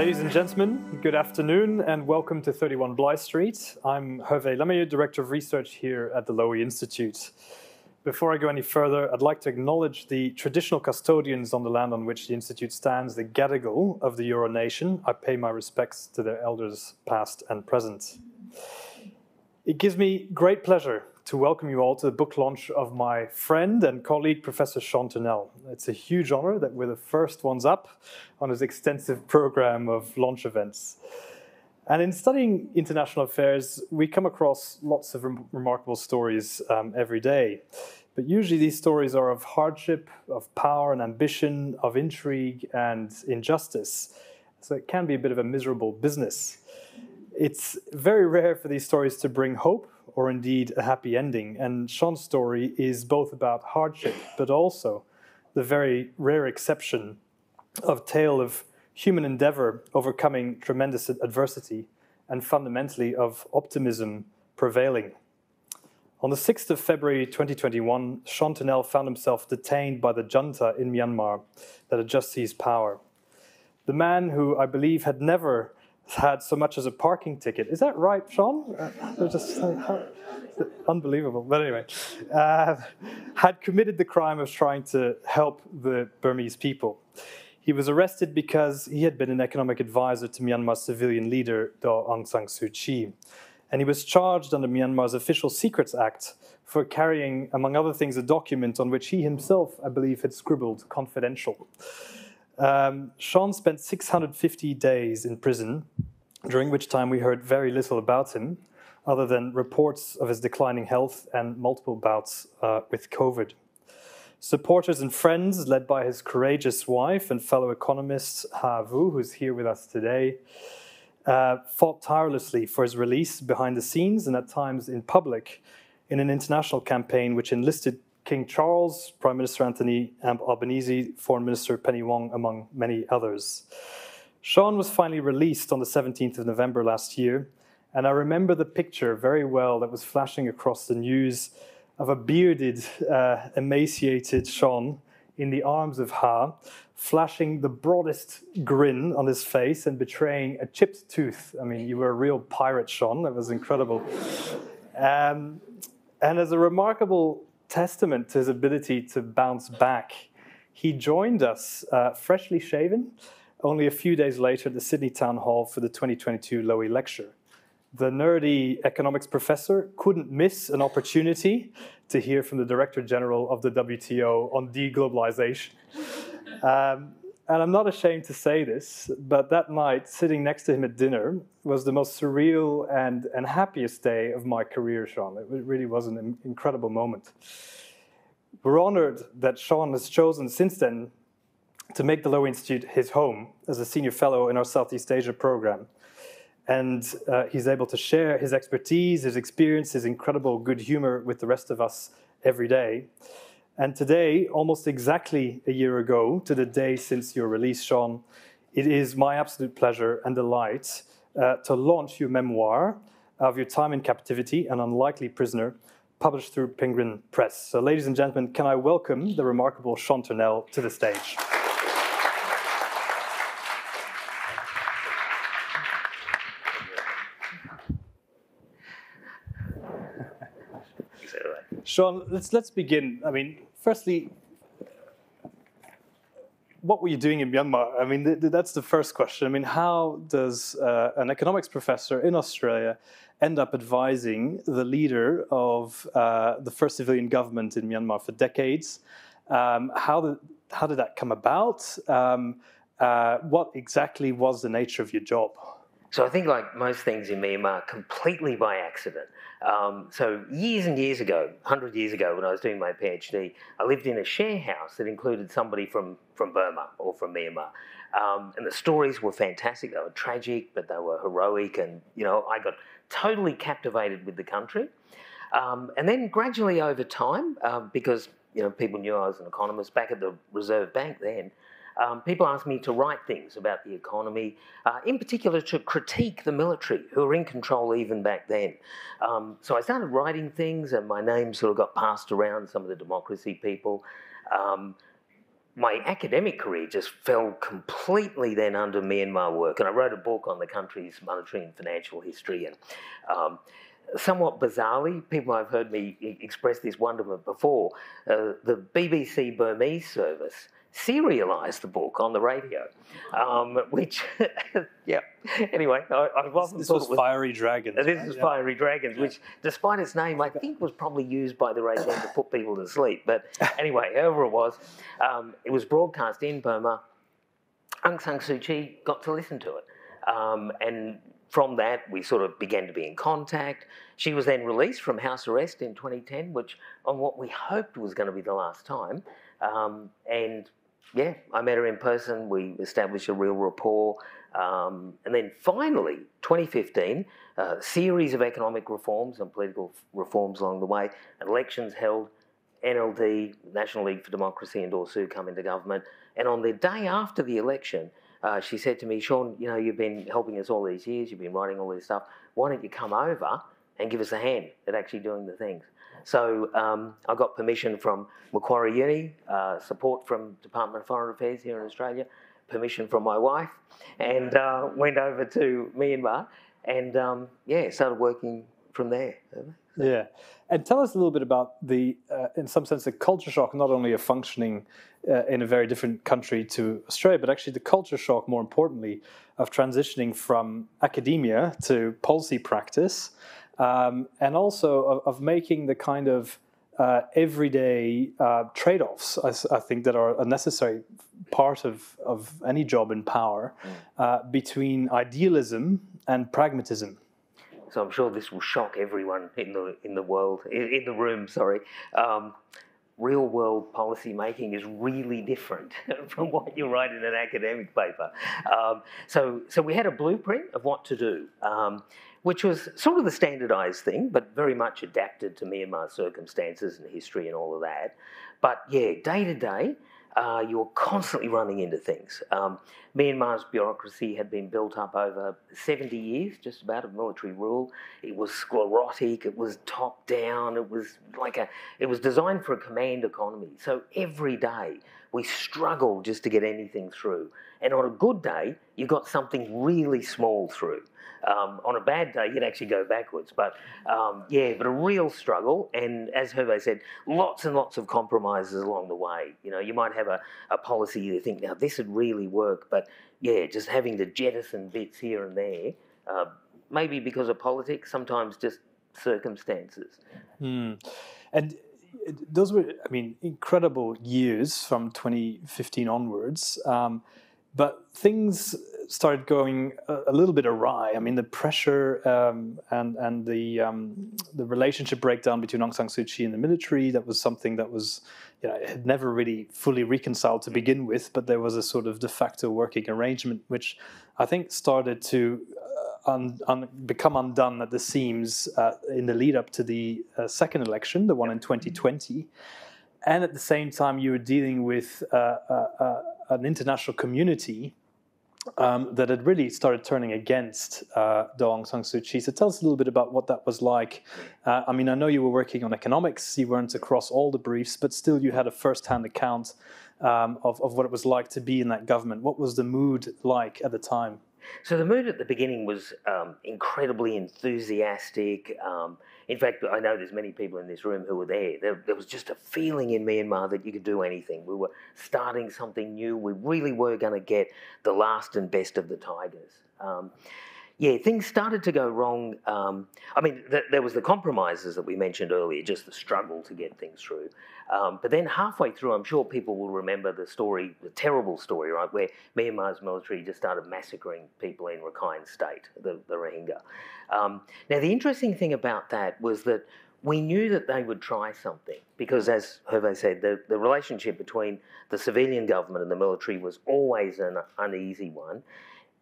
Ladies and gentlemen, good afternoon and welcome to 31 Bligh Street. I'm Hervé Lemahieu, Director of Research here at the Lowy Institute. Before I go any further, I'd like to acknowledge the traditional custodians on the land on which the Institute stands, the Gadigal of the Eora Nation. I pay my respects to their elders, past and present. It gives me great pleasure to welcome you all to the book launch of my friend and colleague, Professor Sean Turnell. It's a huge honor that we're the first ones up on his extensive program of launch events. And in studying international affairs, we come across lots of rem- remarkable stories um, every day. But usually these stories are of hardship, of power and ambition, of intrigue and injustice. So it can be a bit of a miserable business. It's very rare for these stories to bring hope or indeed a happy ending. And Sean's story is both about hardship, but also the very rare exception of tale of human endeavor overcoming tremendous adversity and fundamentally of optimism prevailing. On the 6th of February 2021, Sean Turnell found himself detained by the junta in Myanmar that had just seized power. The man who I believe had never had so much as a parking ticket. Is that right, Sean? Uh, just uh, unbelievable. But anyway, uh, had committed the crime of trying to help the Burmese people. He was arrested because he had been an economic advisor to Myanmar's civilian leader, Daw Aung San Suu Kyi. And he was charged under Myanmar's Official Secrets Act for carrying, among other things, a document on which he himself, I believe, had scribbled confidential. Um, Sean spent 650 days in prison, during which time we heard very little about him, other than reports of his declining health and multiple bouts uh, with COVID. Supporters and friends, led by his courageous wife and fellow economist Ha Vu, who's here with us today, uh, fought tirelessly for his release behind the scenes and at times in public in an international campaign which enlisted King Charles, Prime Minister Anthony Albanese, Foreign Minister Penny Wong, among many others. Sean was finally released on the 17th of November last year, and I remember the picture very well that was flashing across the news of a bearded, uh, emaciated Sean in the arms of Ha, flashing the broadest grin on his face and betraying a chipped tooth. I mean, you were a real pirate, Sean. That was incredible. Um, and as a remarkable testament to his ability to bounce back. He joined us uh, freshly shaven only a few days later at the Sydney Town Hall for the 2022 Lowy Lecture. The nerdy economics professor couldn't miss an opportunity to hear from the Director General of the WTO on deglobalization. Um, and I'm not ashamed to say this, but that night, sitting next to him at dinner, was the most surreal and, and happiest day of my career, Sean. It really was an incredible moment. We're honored that Sean has chosen since then to make the Lowy Institute his home as a senior fellow in our Southeast Asia program. And uh, he's able to share his expertise, his experience, his incredible good humor with the rest of us every day. And today, almost exactly a year ago, to the day since your release, Sean, it is my absolute pleasure and delight uh, to launch your memoir of your time in captivity, An Unlikely Prisoner, published through Penguin Press. So, ladies and gentlemen, can I welcome the remarkable Sean Turnell to the stage? Sean, let's let's begin. I mean, firstly, what were you doing in Myanmar? I mean, th- that's the first question. I mean, how does uh, an economics professor in Australia end up advising the leader of uh, the first civilian government in Myanmar for decades? Um, how, did, how did that come about? Um, uh, what exactly was the nature of your job? So I think, like most things in Myanmar, completely by accident. Um, so years and years ago, hundred years ago, when I was doing my PhD, I lived in a share house that included somebody from from Burma or from Myanmar, um, and the stories were fantastic. They were tragic, but they were heroic, and you know, I got totally captivated with the country. Um, and then gradually over time, um, because you know people knew I was an economist back at the Reserve Bank then, um, people asked me to write things about the economy, uh, in particular to critique the military, who were in control even back then. Um, so I started writing things, and my name sort of got passed around some of the democracy people. Um, my academic career just fell completely then under Myanmar work, and I wrote a book on the country's monetary and financial history. And um, somewhat bizarrely, people have heard me express this wonderment before. Uh, the BBC Burmese service serialized the book on the radio, um, which, yeah. Anyway, I, I've often this thought was, was Fiery Dragons. this right? is Yeah. Fiery Dragons, which, despite its name, I think was probably used by the regime to put people to sleep. But anyway, however it was, um, it was broadcast in Burma. Aung San Suu Kyi got to listen to it. Um, and from that, we sort of began to be in contact. She was then released from house arrest in 2010, which on what we hoped was going to be the last time. Um, and yeah, I met her in person. We established a real rapport. Um, and then finally, 2015, a series of economic reforms and political reforms along the way, elections held, NLD, National League for Democracy, and Daw Suu come into government. And on the day after the election, uh, she said to me, Sean, you know, you've been helping us all these years, you've been writing all this stuff. Why don't you come over and give us a hand at actually doing the things? So um, I got permission from Macquarie Uni, uh, support from Department of Foreign Affairs here in Australia, permission from my wife, and uh, went over to Myanmar and um, yeah, started working from there. Yeah, and tell us a little bit about the, uh, in some sense, the culture shock, not only of functioning uh, in a very different country to Australia, but actually the culture shock, more importantly, of transitioning from academia to policy practice, um, and also of, of making the kind of uh, everyday uh, trade-offs, I think, that are a necessary part of, of any job in power uh, between idealism and pragmatism. So I'm sure this will shock everyone in the in the world in, in the room. Sorry. Um, real world policy making is really different from what you write in an academic paper. Um, so so we had a blueprint of what to do. Um, which was sort of the standardised thing, but very much adapted to Myanmar's circumstances and history and all of that. But yeah, day to day, uh, you're constantly running into things. Um, Myanmar's bureaucracy had been built up over 70 years, just about, of military rule. It was sclerotic, it was top down, it was like a, it was designed for a command economy. So every day we struggle just to get anything through. And on a good day, you got something really small through. Um, on a bad day, you'd actually go backwards. But um, yeah, but a real struggle. And as Hervé said, lots and lots of compromises along the way. You know, you might have a, a policy you think, now this would really work. But yeah, just having to jettison bits here and there, uh, maybe because of politics, sometimes just circumstances. Hmm. And those were, I mean, incredible years from 2015 onwards. Um, but things started going a, a little bit awry. I mean, the pressure um, and and the um, the relationship breakdown between Aung San Suu Kyi and the military that was something that was, you know, had never really fully reconciled to begin with. But there was a sort of de facto working arrangement, which I think started to un, un, become undone at the seams uh, in the lead up to the uh, second election, the one in 2020. And at the same time, you were dealing with uh, uh, uh, an international community um, that had really started turning against uh, the Aung San Suu Kyi. So tell us a little bit about what that was like. Uh, I mean, I know you were working on economics, you weren't across all the briefs, but still you had a first-hand account um, of, of what it was like to be in that government. What was the mood like at the time? So the mood at the beginning was um, incredibly enthusiastic. Um, in fact, I know there's many people in this room who were there. there. There was just a feeling in Myanmar that you could do anything. We were starting something new. We really were going to get the last and best of the tigers. Um, yeah, things started to go wrong. Um, I mean, th- there was the compromises that we mentioned earlier, just the struggle to get things through. Um, but then halfway through, I'm sure people will remember the story, the terrible story, right, where Myanmar's military just started massacring people in Rakhine State, the, the Rohingya. Um, now, the interesting thing about that was that we knew that they would try something because, as Hervé said, the, the relationship between the civilian government and the military was always an uneasy one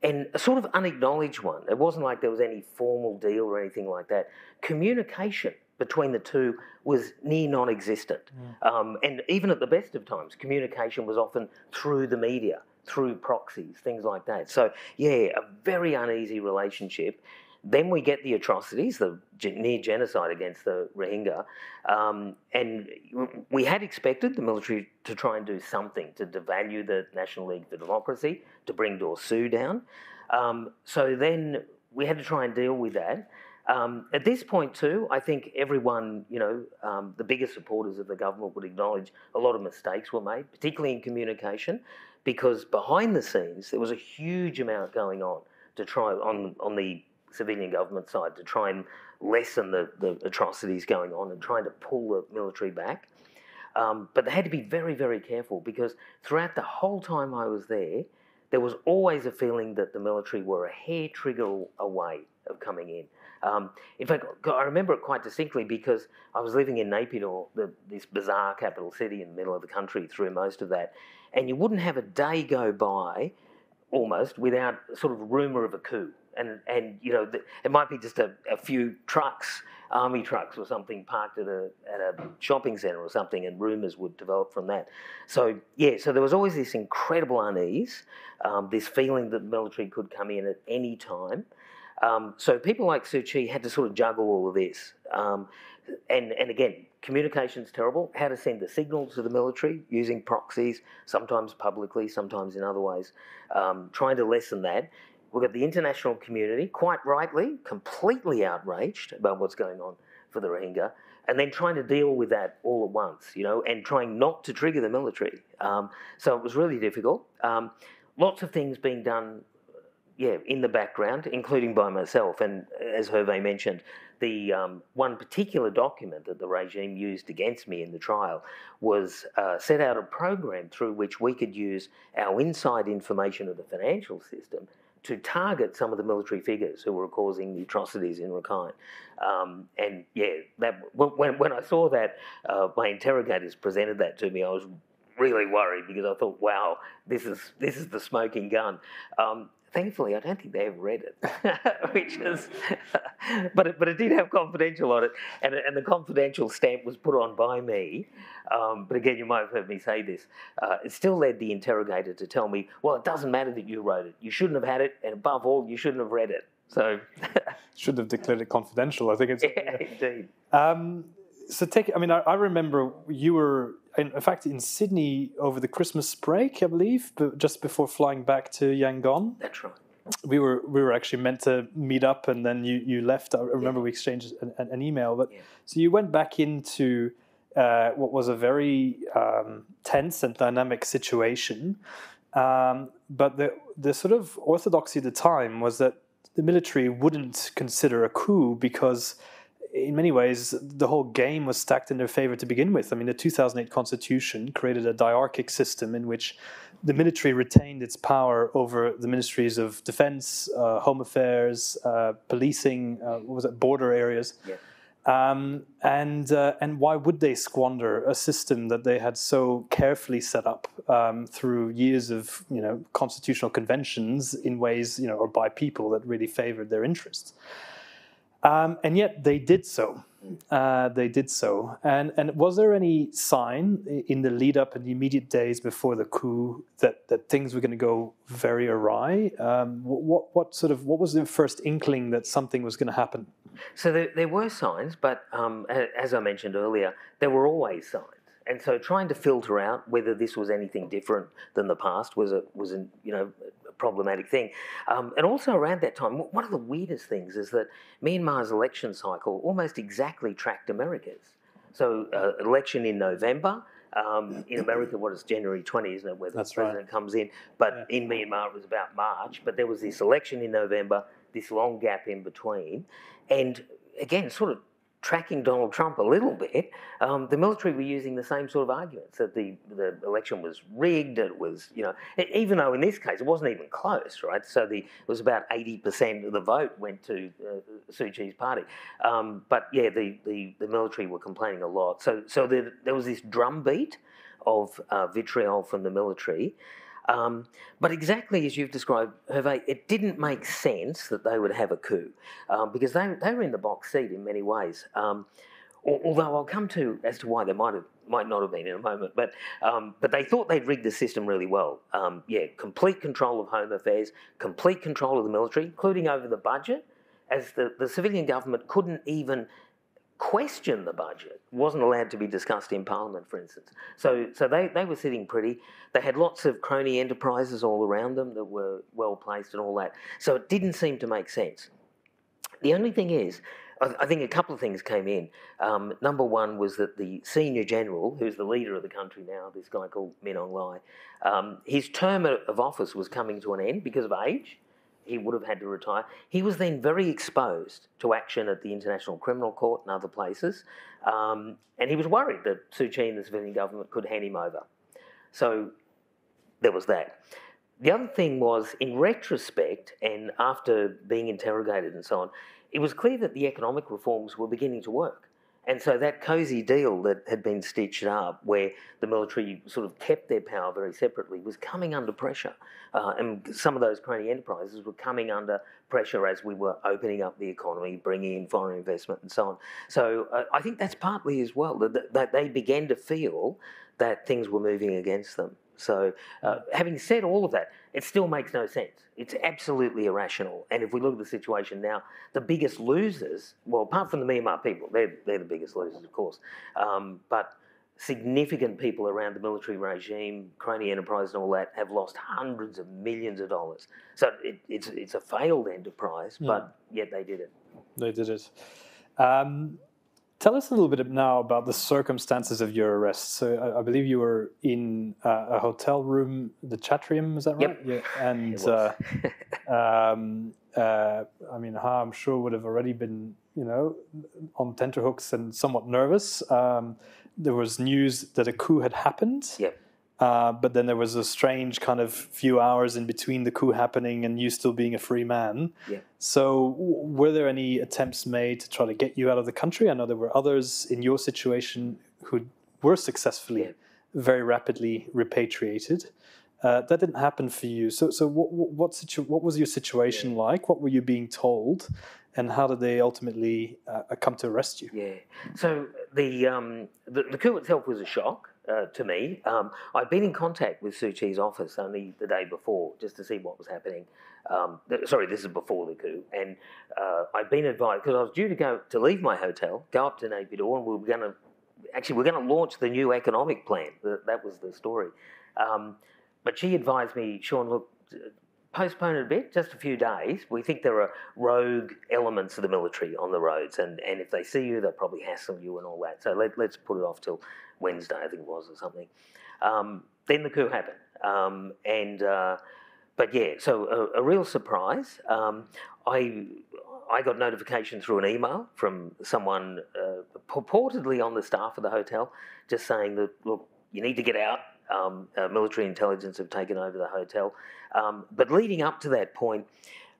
and a sort of unacknowledged one. It wasn't like there was any formal deal or anything like that. Communication between the two was near non existent. Um, and even at the best of times, communication was often through the media, through proxies, things like that. So, yeah, a very uneasy relationship. then we get the atrocities, the near genocide against the Rohingya, um, and we had expected the military to try and do something to devalue the National League for Democracy, to bring Daw Suu down. Um, so then we had to try and deal with that. Um, at this point, too, I think everyone, you know, um, the biggest supporters of the government would acknowledge a lot of mistakes were made, particularly in communication, because behind the scenes there was a huge amount going on to try on on the civilian government side to try and lessen the, the atrocities going on and trying to pull the military back. Um, but they had to be very, very careful because throughout the whole time I was there, there was always a feeling that the military were a hair trigger away of coming in. Um, in fact, I remember it quite distinctly because I was living in the, this bizarre capital city in the middle of the country through most of that, and you wouldn't have a day go by almost without sort of rumour of a coup. And, and you know, the, it might be just a, a few trucks army trucks or something parked at a, at a shopping centre or something, and rumours would develop from that. So, yeah, so there was always this incredible unease, um, this feeling that the military could come in at any time. Um, so people like Suu Kyi had to sort of juggle all of this. Um, and, and again, communication's terrible. How to send the signal to the military using proxies, sometimes publicly, sometimes in other ways. Um, trying to lessen that. We've got the international community, quite rightly, completely outraged about what's going on for the Rohingya, and then trying to deal with that all at once, you know, and trying not to trigger the military. Um, so it was really difficult. Um, lots of things being done yeah, in the background, including by myself. And as Hervé mentioned, the um, one particular document that the regime used against me in the trial was uh, set out a program through which we could use our inside information of the financial system to target some of the military figures who were causing the atrocities in Rakhine. Um, and yeah, that when, when I saw that, uh, my interrogators presented that to me, I was really worried because I thought, wow, this is this is the smoking gun. Um, thankfully, I don't think they ever read it, which is, but it, but it did have confidential on it, and and the confidential stamp was put on by me. Um, but again, you might have heard me say this. Uh, it still led the interrogator to tell me, well, it doesn't matter that you wrote it. You shouldn't have had it, and above all, you shouldn't have read it. So, should have declared it confidential. I think it's yeah, indeed. Um, so take. I mean, I, I remember you were in, in, fact in Sydney over the Christmas break, I believe, but just before flying back to Yangon. That's right. We were we were actually meant to meet up, and then you, you left. I remember yeah. we exchanged an, an, email, but yeah. so you went back into uh, what was a very um, tense and dynamic situation. Um, but the the sort of orthodoxy at the time was that the military wouldn't consider a coup because in many ways, the whole game was stacked in their favor to begin with. I mean, the 2008 constitution created a diarchic system in which the military retained its power over the ministries of defense, uh, home affairs, uh, policing, uh, what was it, border areas. Yeah. Um, and uh, and why would they squander a system that they had so carefully set up um, through years of you know constitutional conventions in ways you know or by people that really favored their interests? Um, and yet they did so. Uh, they did so. And, and was there any sign in the lead up and the immediate days before the coup that, that things were going to go very awry? Um, what, what sort of what was the first inkling that something was going to happen? So there, there were signs, but um, as I mentioned earlier, there were always signs and so trying to filter out whether this was anything different than the past was a was a you know problematic thing. Um, and also around that time, one of the weirdest things is that Myanmar's election cycle almost exactly tracked America's. So uh, election in November. Um, in America, what is January 20, isn't it, where the That's president right. comes in? But yeah. in Myanmar, it was about March. But there was this election in November, this long gap in between. And again, sort of tracking Donald Trump a little bit, um, the military were using the same sort of arguments that the, the election was rigged. It was, you know, even though in this case it wasn't even close, right? So the, it was about 80% of the vote went to uh, Suu Kyi's party. Um, but yeah, the, the, the, military were complaining a lot. So, so there, there was this drumbeat of uh, vitriol from the military. Um, but exactly as you've described, Hervé, it didn't make sense that they would have a coup um, because they, they were in the box seat in many ways. Um, although I'll come to as to why they might have might not have been in a moment, but um, but they thought they'd rigged the system really well. Um, yeah, complete control of home affairs, complete control of the military, including over the budget. as the, the civilian government couldn't even question the budget, wasn't allowed to be discussed in Parliament, for instance. So, so they, they were sitting pretty. They had lots of crony enterprises all around them that were well placed and all that. So it didn't seem to make sense. The only thing is, I, think a couple of things came in. Um, number one was that the senior general, who's the leader of the country now, this guy called Min Aung um, his term of office was coming to an end because of age he would have had to retire. He was then very exposed to action at the International Criminal Court and other places, um, and he was worried that Suu Kyi and the civilian government could hand him over. So there was that. The other thing was, in retrospect, and after being interrogated and so on, it was clear that the economic reforms were beginning to work. And so that cosy deal that had been stitched up, where the military sort of kept their power very separately, was coming under pressure. Uh, and some of those crony enterprises were coming under pressure as we were opening up the economy, bringing in foreign investment, and so on. So uh, I think that's partly as well that, that they began to feel that things were moving against them. So, uh, having said all of that, it still makes no sense. It's absolutely irrational. And if we look at the situation now, the biggest losers, well, apart from the Myanmar people, they're, they're the biggest losers, of course, um, but significant people around the military regime, crony enterprise, and all that have lost hundreds of millions of dollars. So it, it's, it's a failed enterprise, yeah. but yet they did it. They did it. Um, Tell us a little bit now about the circumstances of your arrest. So I, I believe you were in uh, a hotel room, the Chatrium, is that right? Yep. Yeah. And uh, um, uh, I mean, Ha, I'm sure would have already been, you know, on tenterhooks and somewhat nervous. Um, there was news that a coup had happened. Yep. Uh, but then there was a strange kind of few hours in between the coup happening and you still being a free man. Yeah. So, were there any attempts made to try to get you out of the country? I know there were others in your situation who were successfully yeah. very rapidly repatriated. Uh, that didn't happen for you. So, so what what, situ- what was your situation yeah. like? What were you being told, and how did they ultimately uh, come to arrest you? Yeah. So the, um, the the coup itself was a shock uh, to me. Um, I'd been in contact with Suu Kyi's office only the day before just to see what was happening. Um, th- sorry, this is before the coup, and uh, I'd been advised because I was due to go to leave my hotel, go up to Naypyidaw, and we were going to actually we're going to launch the new economic plan. That, that was the story. Um, but she advised me, Sean, look, postpone it a bit, just a few days. We think there are rogue elements of the military on the roads, and, and if they see you, they'll probably hassle you and all that. So let, let's put it off till Wednesday, I think it was, or something. Um, then the coup happened, um, and uh, but yeah, so a, a real surprise. Um, I I got notification through an email from someone uh, purportedly on the staff of the hotel, just saying that look, you need to get out. Um, uh, military intelligence have taken over the hotel. Um, but leading up to that point,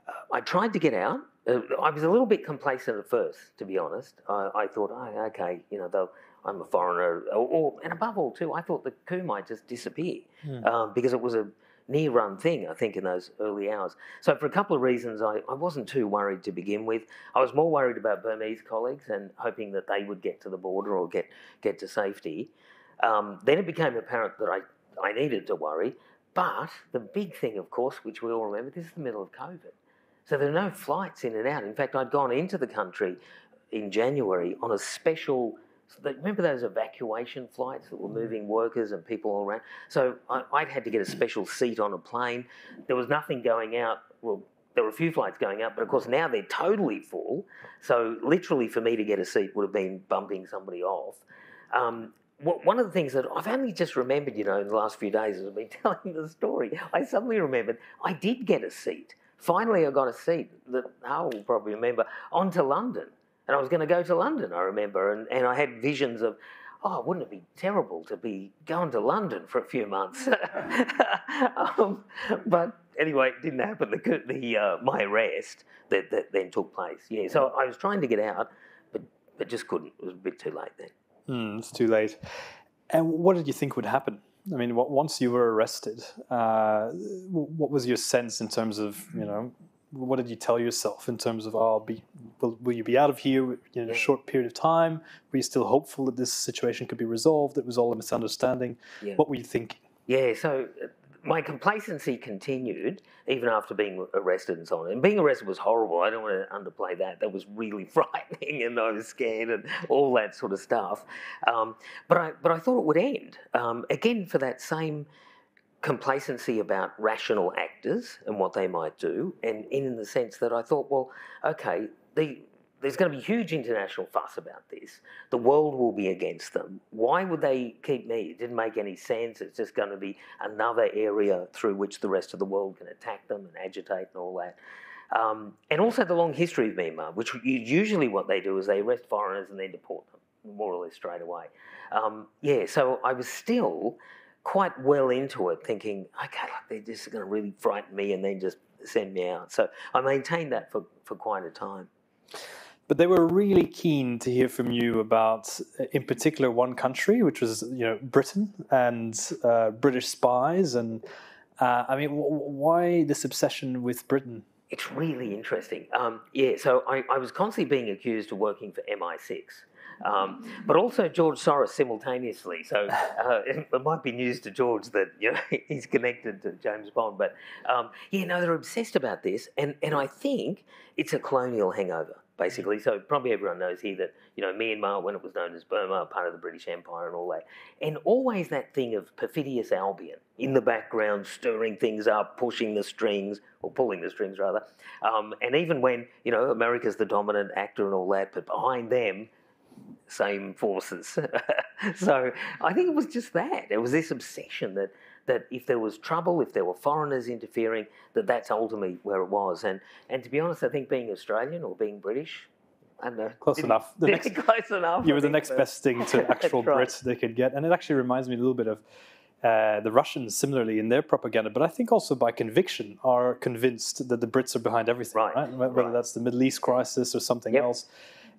uh, I tried to get out. Uh, I was a little bit complacent at first, to be honest. I, I thought, oh, okay, you know, I'm a foreigner, or, or, and above all, too, I thought the coup might just disappear mm. um, because it was a near run thing, I think, in those early hours. So, for a couple of reasons, I, I wasn't too worried to begin with. I was more worried about Burmese colleagues and hoping that they would get to the border or get, get to safety. Um, then it became apparent that I, I needed to worry. But the big thing, of course, which we all remember, this is the middle of COVID. So there are no flights in and out. In fact, I'd gone into the country in January on a special remember those evacuation flights that were mm. moving workers and people all around? So I, would had to get a special seat on a plane. There was nothing going out. Well, there were a few flights going out, but of course now they're totally full. So literally for me to get a seat would have been bumping somebody off. Um, one of the things that I've only just remembered, you know, in the last few days as I've been telling the story, I suddenly remembered I did get a seat. Finally, I got a seat that I will probably remember onto London. And I was going to go to London, I remember, and, and I had visions of, oh, wouldn't it be terrible to be going to London for a few months? um, but anyway, it didn't happen. The, the uh, my arrest that, that then took place. Yeah, so I was trying to get out, but but just couldn't. It was a bit too late then. Mm, it's too late. And what did you think would happen? I mean, once you were arrested, uh, what was your sense in terms of you know what did you tell yourself in terms of, oh, I'll be, will, will you be out of here in a short period of time? Were you still hopeful that this situation could be resolved? It was all a misunderstanding. Yeah. What were you thinking? Yeah, so my complacency continued even after being arrested and so on. And being arrested was horrible. I don't want to underplay that. That was really frightening, and I was scared and all that sort of stuff. Um, but I but I thought it would end um, again for that same complacency about rational actors and what they might do, and in the sense that I thought, well, okay, the there's going to be huge international fuss about this. The world will be against them. Why would they keep me? It didn't make any sense. It's just going to be another area through which the rest of the world can attack them and agitate and all that. Um, and also the long history of Myanmar, which usually what they do is they arrest foreigners and then deport them, more or less straight away. Um, yeah, so I was still quite well into it, thinking, okay, look, they're just going to really frighten me and then just send me out. So I maintained that for, for quite a time. But they were really keen to hear from you about, in particular, one country, which was you know Britain and uh, British spies. And uh, I mean, w- why this obsession with Britain? It's really interesting. Um, yeah, so I, I, was constantly being accused of working for MI6. Um, but also George Soros simultaneously. So uh, it might be news to George that you know he's connected to James Bond. But um, yeah, no, they're obsessed about this, and and I think it's a colonial hangover basically. So probably everyone knows here that you know Myanmar, when it was known as Burma, part of the British Empire and all that, and always that thing of perfidious Albion in the background, stirring things up, pushing the strings or pulling the strings rather, um, and even when you know America's the dominant actor and all that, but behind them. Same forces. so I think it was just that. It was this obsession that that if there was trouble, if there were foreigners interfering, that that's ultimately where it was. And and to be honest, I think being Australian or being British, I know, close enough. The next, close enough. You were the next best thing to actual right. Brits they could get, and it actually reminds me a little bit of. Uh, the Russians, similarly, in their propaganda, but I think also by conviction, are convinced that the Brits are behind everything, right? right? Whether right. that's the Middle East crisis or something yep. else.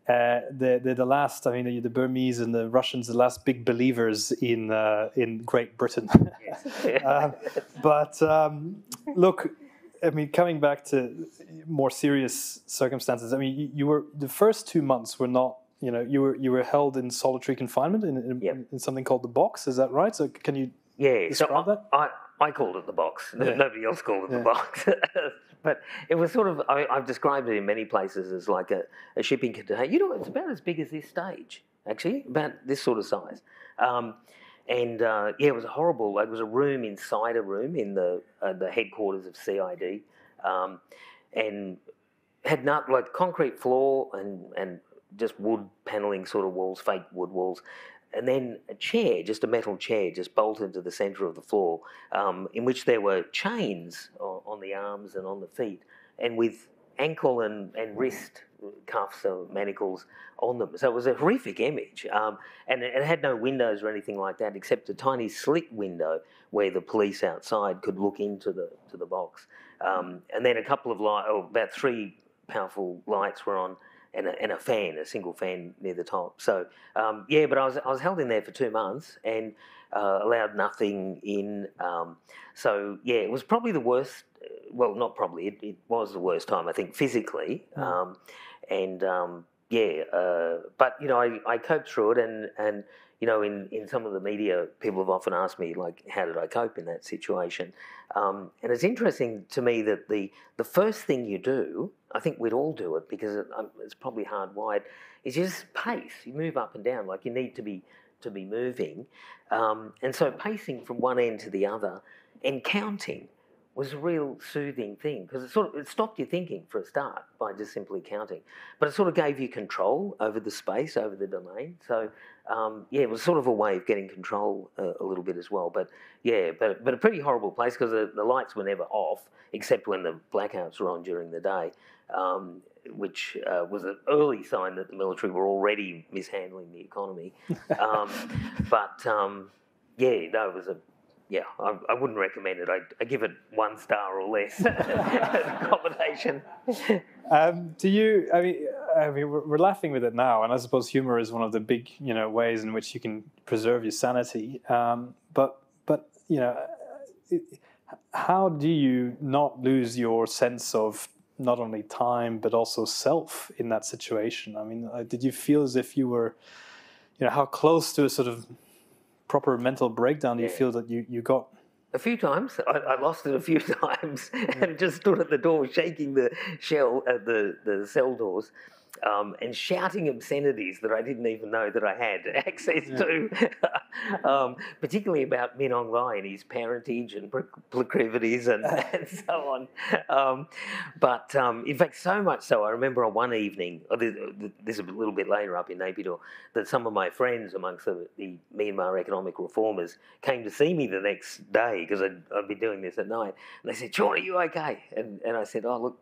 Uh, the, the, the last, I mean, the Burmese and the Russians, the last big believers in uh, in Great Britain. uh, but um, look, I mean, coming back to more serious circumstances. I mean, you, you, were the first two months were not. You know, you were you were held in solitary confinement in in, yep. in something called the box. Is that right? So can you yeah describe so that? I, I called it the box. Yeah. Nobody else called it yeah. the box. but it was sort of, I, have described it in many places as like a, a, shipping container. You know, it's about as big as this stage, actually, about this sort of size. Um, and uh, yeah, it was a horrible, it was a room inside a room in the, uh, the headquarters of CID. Um, and had not, like concrete floor and, and just wood paneling sort of walls, fake wood walls and then a chair, just a metal chair, just bolted to the centre of the floor, um, in which there were chains on the arms and on the feet, and with ankle and, and wrist cuffs or manacles on them. So it was a horrific image, um, and it, had no windows or anything like that, except a tiny slit window where the police outside could look into the to the box. Um, and then a couple of light, oh, about three powerful lights were on and a, and a fan, a single fan near the top. So um, yeah, but I was I was held in there for two months and uh, allowed nothing in. Um, so yeah, it was probably the worst. Well, not probably. It, it was the worst time I think physically, mm. um, and um, yeah. Uh, but you know, I, I coped through it, and and you know, in, in some of the media, people have often asked me, like, how did I cope in that situation? Um, and it's interesting to me that the, the first thing you do, I think we'd all do it because it, um, it's probably hardwired, is you just pace. You move up and down, like you need to be, to be moving. Um, and so pacing from one end to the other and counting was a real soothing thing because it sort of it stopped you thinking for a start by just simply counting, but it sort of gave you control over the space, over the domain. So um, yeah, it was sort of a way of getting control uh, a little bit as well. But yeah, but but a pretty horrible place because the, the, lights were never off except when the blackouts were on during the day, um, which uh, was an early sign that the military were already mishandling the economy. Um, but um, yeah, no, it was a yeah, I, I, wouldn't recommend it. I, I, give it one star or less combination. Um, do you? I mean, I mean, we're, we're, laughing with it now, and I suppose humor is one of the big, you know, ways in which you can preserve your sanity. Um, but, but you know, it, how do you not lose your sense of not only time but also self in that situation? I mean, uh, did you feel as if you were, you know, how close to a sort of proper mental breakdown do you feel that you, you got? A few times. I, I lost it a few times and just stood at the door shaking the shell at the, the cell doors um, and shouting obscenities that I didn't even know that I had access yeah. to, um, particularly about Hlaing and his parentage and proclivities and, and so on. Um, but um, in fact, so much so, I remember on one evening, oh, this is a little bit later up in Naypyidaw, that some of my friends amongst the, the Myanmar economic reformers came to see me the next day because I'd, I'd been doing this at night. And they said, Sean, are you okay? And, and I said, oh, look,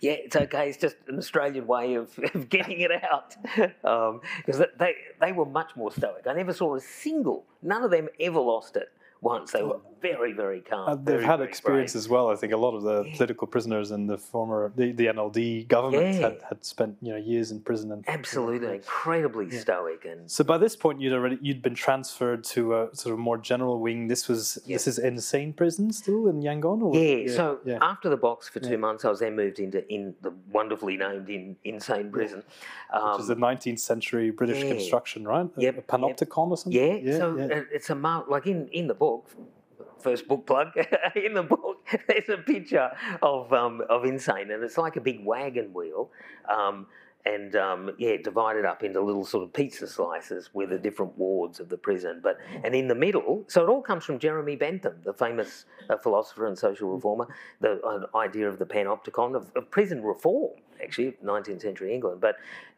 yeah, it's okay. It's just an Australian way of of, getting it out because um, they they were much more stoic. I never saw a single. None of them ever lost it once. They were very, very calm. Uh, they've very, had experience brave. as well. I think a lot of the yeah. political prisoners in the former the, the NLD government yeah. had, had spent you know years in prison and absolutely incredibly yeah. stoic. And so by this point, you'd already you'd been transferred to a sort of more general wing. This was this is Insein prison still in Yangon. Or? Yeah. So after the box for two months, I was then moved into in the wonderfully named in Insein prison, um, which is a 19th century British construction, right? Yep. A, panopticon yep. or something. Yeah. so it's a like in in the book first book plug in the book. There's a picture of um, of Insein, and it's like a big wagon wheel. Um, and um, yeah, divided up into little sort of pizza slices with the different wards of the prison. But and in the middle, so it all comes from Jeremy Bentham, the famous uh, philosopher and social reformer, the uh, idea of the panopticon of, of, prison reform, actually, 19th century England. But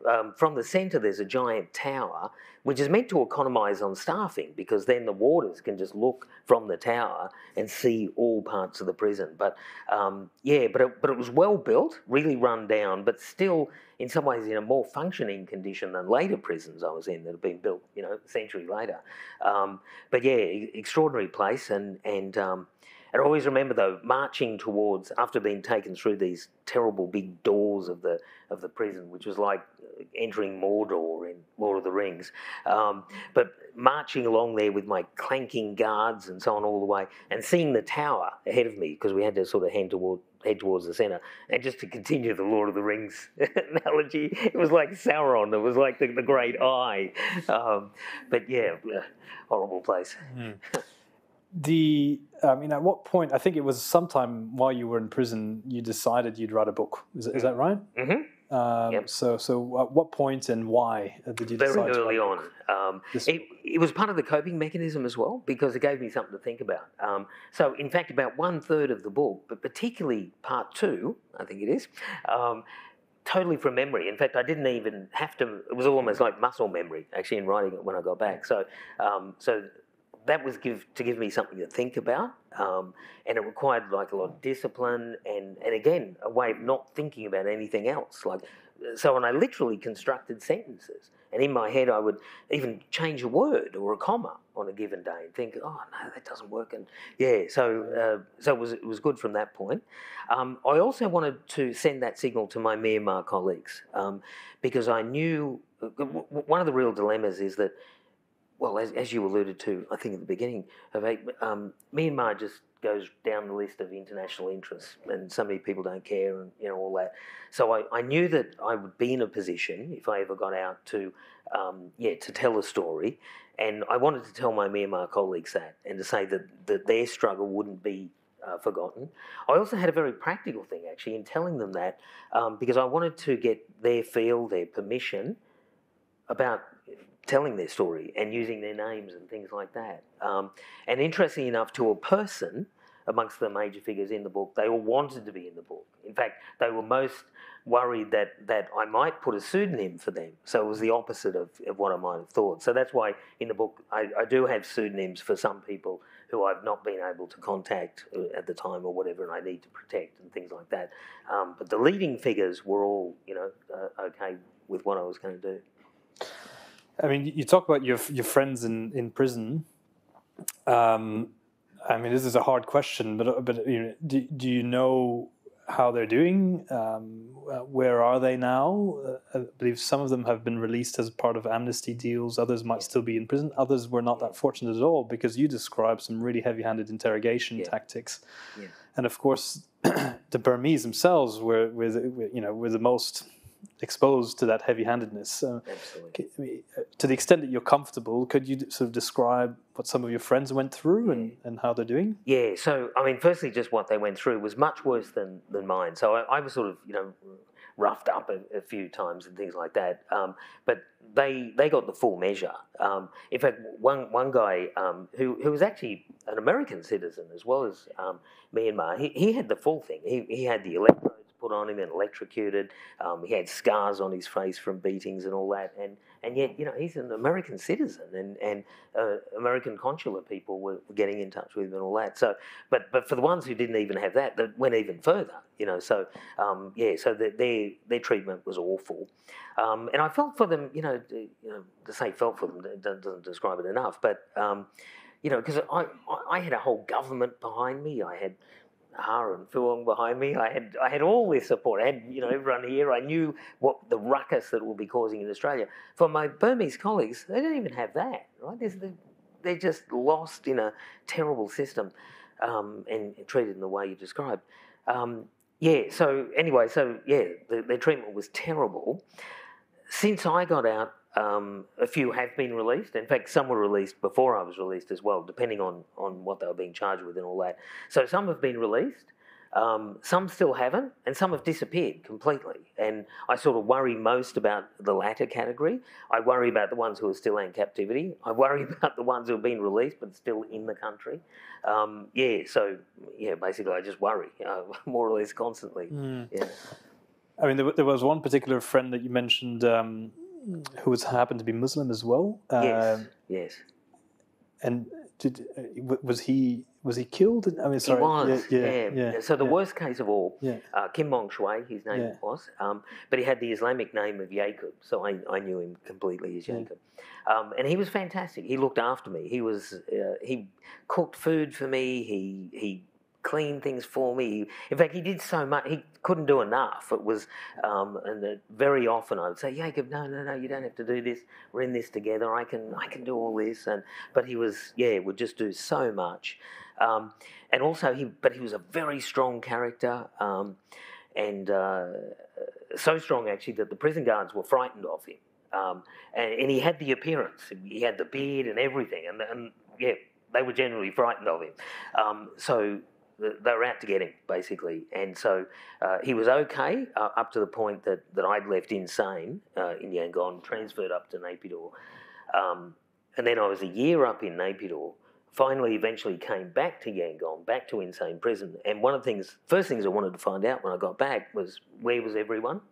um, from the centre, there's a giant tower which is meant to economise on staffing because then the warders can just look from the tower and see all parts of the prison. But um, yeah, but it, but it was well built, really run down, but still in some ways in a more functioning condition than later prisons I was in that have been built, you know, a century later. Um, but yeah, extraordinary place, and and um, and I always remember though marching towards after being taken through these terrible big doors of the of the prison, which was like entering Mordor in Lord of the Rings. Um, but marching along there with my clanking guards and so on all the way, and seeing the tower ahead of me because we had to sort of head toward head towards the centre. And just to continue the Lord of the Rings analogy, it was like Sauron. It was like the, the Great Eye. Um, but yeah, horrible place. Mm. The I mean, at what point? I think it was sometime while you were in prison, you decided you'd write a book. Is, is that right? Mm-hmm. Um, yep. So, so at what point and why did you Very decide? early on. Um, it, it, was part of the coping mechanism as well because it gave me something to think about. Um, so, in fact, about one third of the book, but particularly part two, I think it is, um, totally from memory. In fact, I didn't even have to. It was almost like muscle memory actually in writing it when I got back. So, um, so that was give to give me something to think about, um, and it required like a lot of discipline and and again a way of not thinking about anything else. Like so, when I literally constructed sentences, and in my head I would even change a word or a comma on a given day and think, oh no, that doesn't work, and yeah, so uh, so it was it was good from that point. Um, I also wanted to send that signal to my Myanmar colleagues um, because I knew uh, one of the real dilemmas is that well, as, as, you alluded to, I think at the beginning of um, Myanmar just goes down the list of international interests, and so many people don't care, and you know all that. So I, I knew that I would be in a position if I ever got out to, um, yeah, to tell a story, and I wanted to tell my Myanmar colleagues that, and to say that that their struggle wouldn't be uh, forgotten. I also had a very practical thing actually in telling them that um, because I wanted to get their feel, their permission about telling their story and using their names and things like that. Um, and interestingly enough, to a person amongst the major figures in the book, they all wanted to be in the book. In fact, they were most worried that, that I might put a pseudonym for them. So it was the opposite of, of what I might have thought. So that's why in the book I, I do have pseudonyms for some people who I've not been able to contact uh, at the time or whatever, and I need to protect and things like that. Um, but the leading figures were all, you know, uh, okay with what I was going to do. I mean, you talk about your your friends in in prison. Um, I mean, this is a hard question, but but you know, do, do you know how they're doing? Um, where are they now? Uh, I believe some of them have been released as part of amnesty deals. Others might still be in prison. Others were not that fortunate at all because you described some really heavy-handed interrogation yeah. tactics. Yeah. And of course, the Burmese themselves were, were, you know, were the most exposed to that heavy-handedness. Absolutely. Uh, to the extent that you're comfortable, could you sort of describe what some of your friends went through and, and how they're doing? Yeah, so I mean, firstly, just what they went through was much worse than, than mine. So I, I was sort of, you know, roughed up a, a, few times and things like that. Um, but they they got the full measure. Um, in fact, one one guy um, who who was actually an American citizen as well as um, Myanmar, he, he had the full thing. He he had the electrodes put on him and electrocuted. Um, he had scars on his face from beatings and all that. And and yet, you know, he's an American citizen, and and uh, American consular people were, getting in touch with him and all that. So, but but for the ones who didn't even have that, that went even further, you know. So, um, yeah, so the, their their treatment was awful, um, and I felt for them, you know, you know, to say felt for them doesn't describe it enough, but. Um, you know, because I, I had a whole government behind me. I had Ha and Phuong behind me. I had I had all this support. I had you know everyone here. I knew what the ruckus that will be causing in Australia. For my Burmese colleagues, they don't even have that. Right? They're, they're just lost in a terrible system um, and treated in the way you described. Um, yeah. So anyway, so yeah, the, their treatment was terrible. Since I got out, um, a few have been released. In fact, some were released before I was released as well, depending on, on what they were being charged with and all that. So some have been released, um, some still haven't, and some have disappeared completely. And I sort of worry most about the latter category. I worry about the ones who are still in captivity. I worry about the ones who have been released but still in the country. Um, yeah, so yeah, basically, I just worry uh, more or less constantly. Mm. Yeah. I mean, there, there, was one particular friend that you mentioned um, who was happened to be Muslim as well. Yes. Um, yes. And did uh, was he was he killed? I mean, sorry. He was. Yeah. yeah, yeah, yeah so the worst case of all, uh, Kim Bong Shui, his name was, um, but he had the Islamic name of Jacob, so I, I knew him completely as Jacob. Um, and he was fantastic. He looked after me. He was uh, he cooked food for me. He he clean things for me. In fact, he did so much, he couldn't do enough. It was, um, and very often I would say, Jacob, no, no, no, you don't have to do this. We're in this together. I can, I can do all this. And but he was, yeah, would just do so much. Um, and also he, but he was a very strong character, um, and uh, so strong actually that the prison guards were frightened of him. Um, and, and, he had the appearance. He had the beard and everything, and, and yeah, they were generally frightened of him. Um, so they were out to get him basically, and so uh, he was okay uh, up to the point that, that I'd left Insein uh, in Yangon, transferred up to Naypyidaw, um, and then I was a year up in Naypyidaw. Finally, eventually came back to Yangon, back to Insein prison. And one of the things, first things I wanted to find out when I got back was where was everyone,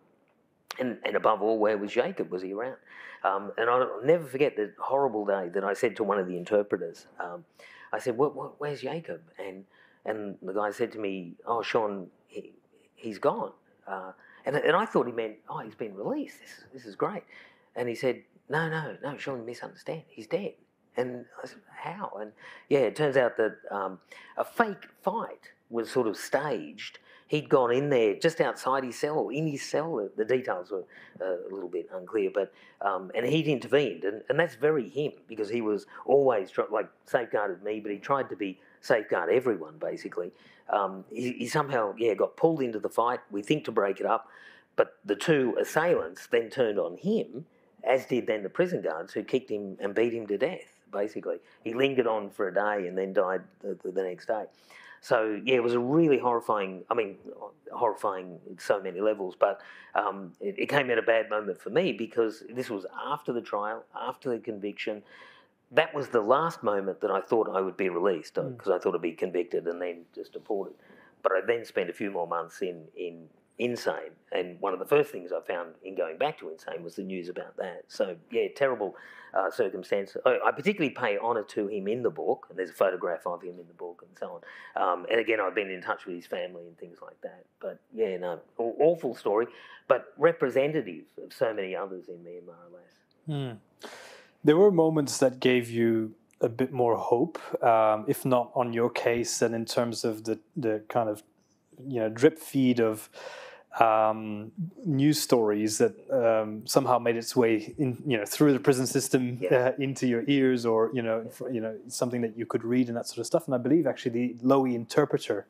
and, and above all, where was Jacob? Was he around? Um, and I'll never forget the horrible day that I said to one of the interpreters. Um, I said, "Where's Jacob?" And and the guy said to me, "Oh, Sean, he, has gone." Uh, and, and I thought he meant, "Oh, he's been released. This, this is great." And he said, "No, no, no, Sean, you misunderstand. He's dead." And I said, "How?" And yeah, it turns out that um, a fake fight was sort of staged. He'd gone in there just outside his cell, in his cell. The details were uh, a little bit unclear, but um, and he'd intervened, and, and that's very him because he was always like safeguarded me, but he tried to be safeguard everyone, basically. Um, he, he, somehow, yeah, got pulled into the fight. We think to break it up, but the two assailants then turned on him, as did then the prison guards who kicked him and beat him to death. Basically, he lingered on for a day and then died the, the, next day. So yeah, it was a really horrifying. I mean, horrifying at so many levels, but um, it, it, came at a bad moment for me because this was after the trial, after the conviction that was the last moment that I thought I would be released because uh, mm. I thought I'd be convicted and then just deported. But I then spent a few more months in, in Insein. And one of the first things I found in going back to Insein was the news about that. So, yeah, terrible uh, circumstance. I, I, particularly pay honour to him in the book, and there's a photograph of him in the book and so on. Um, and again, I've been in touch with his family and things like that. But yeah, no, awful story, but representative of so many others in Myanmar, alas. Mm there were moments that gave you a bit more hope, um, if not on your case, and in terms of the the kind of you know drip feed of um, news stories that um, somehow made its way in, you know, through the prison system yeah. uh, into your ears, or you know, you know, something that you could read and that sort of stuff. And I believe actually the Lowy interpreter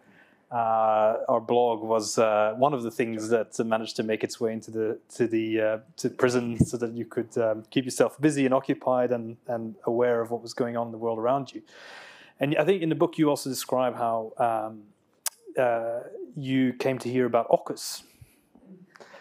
our blog was uh, one of the things that managed to make its way into the to the uh, to prison, so that you could um, keep yourself busy and occupied and and aware of what was going on in the world around you. And I think in the book you also describe how um, uh, you came to hear about AUKUS.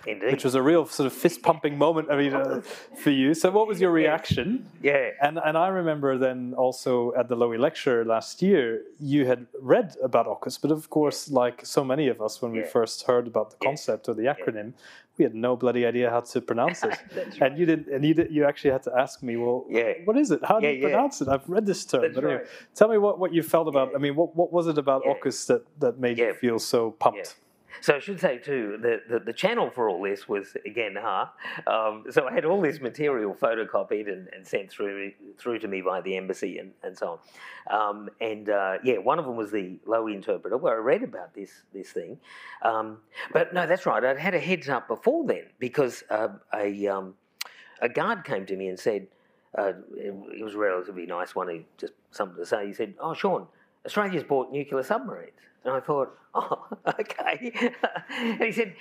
Indeed. Which was a real sort of fist pumping moment, I mean, uh, for you. So, what was your reaction? Yeah. And and I remember then also at the Lowy lecture last year, you had read about AUKUS, but of course, like so many of us, when we first heard about the Yeah. concept or the acronym, we had no bloody idea how to pronounce it. And you didn't, and you did, you actually had to ask me, well, Yeah. what is it? How do Yeah, you yeah. pronounce it? I've read this term. That's but anyway, right. tell me what, what you felt about. Yeah. I mean, what, what was it about Yeah. AUKUS that that made you feel so pumped? So I should say too that the, the channel for all this was again Ha. Um, so I had all this material photocopied and, and sent through through to me by the embassy and, and so on. Um, and uh, yeah, one of them was the Lowy interpreter where I read about this this thing. Um, but no, that's right. I'd had a heads up before then because uh, a um, a guard came to me and said. Uh, it, it was a relatively nice one. He just something to say. He said, "Oh, Sean, Australia's bought nuclear submarines." And I thought, oh, okay. and he said,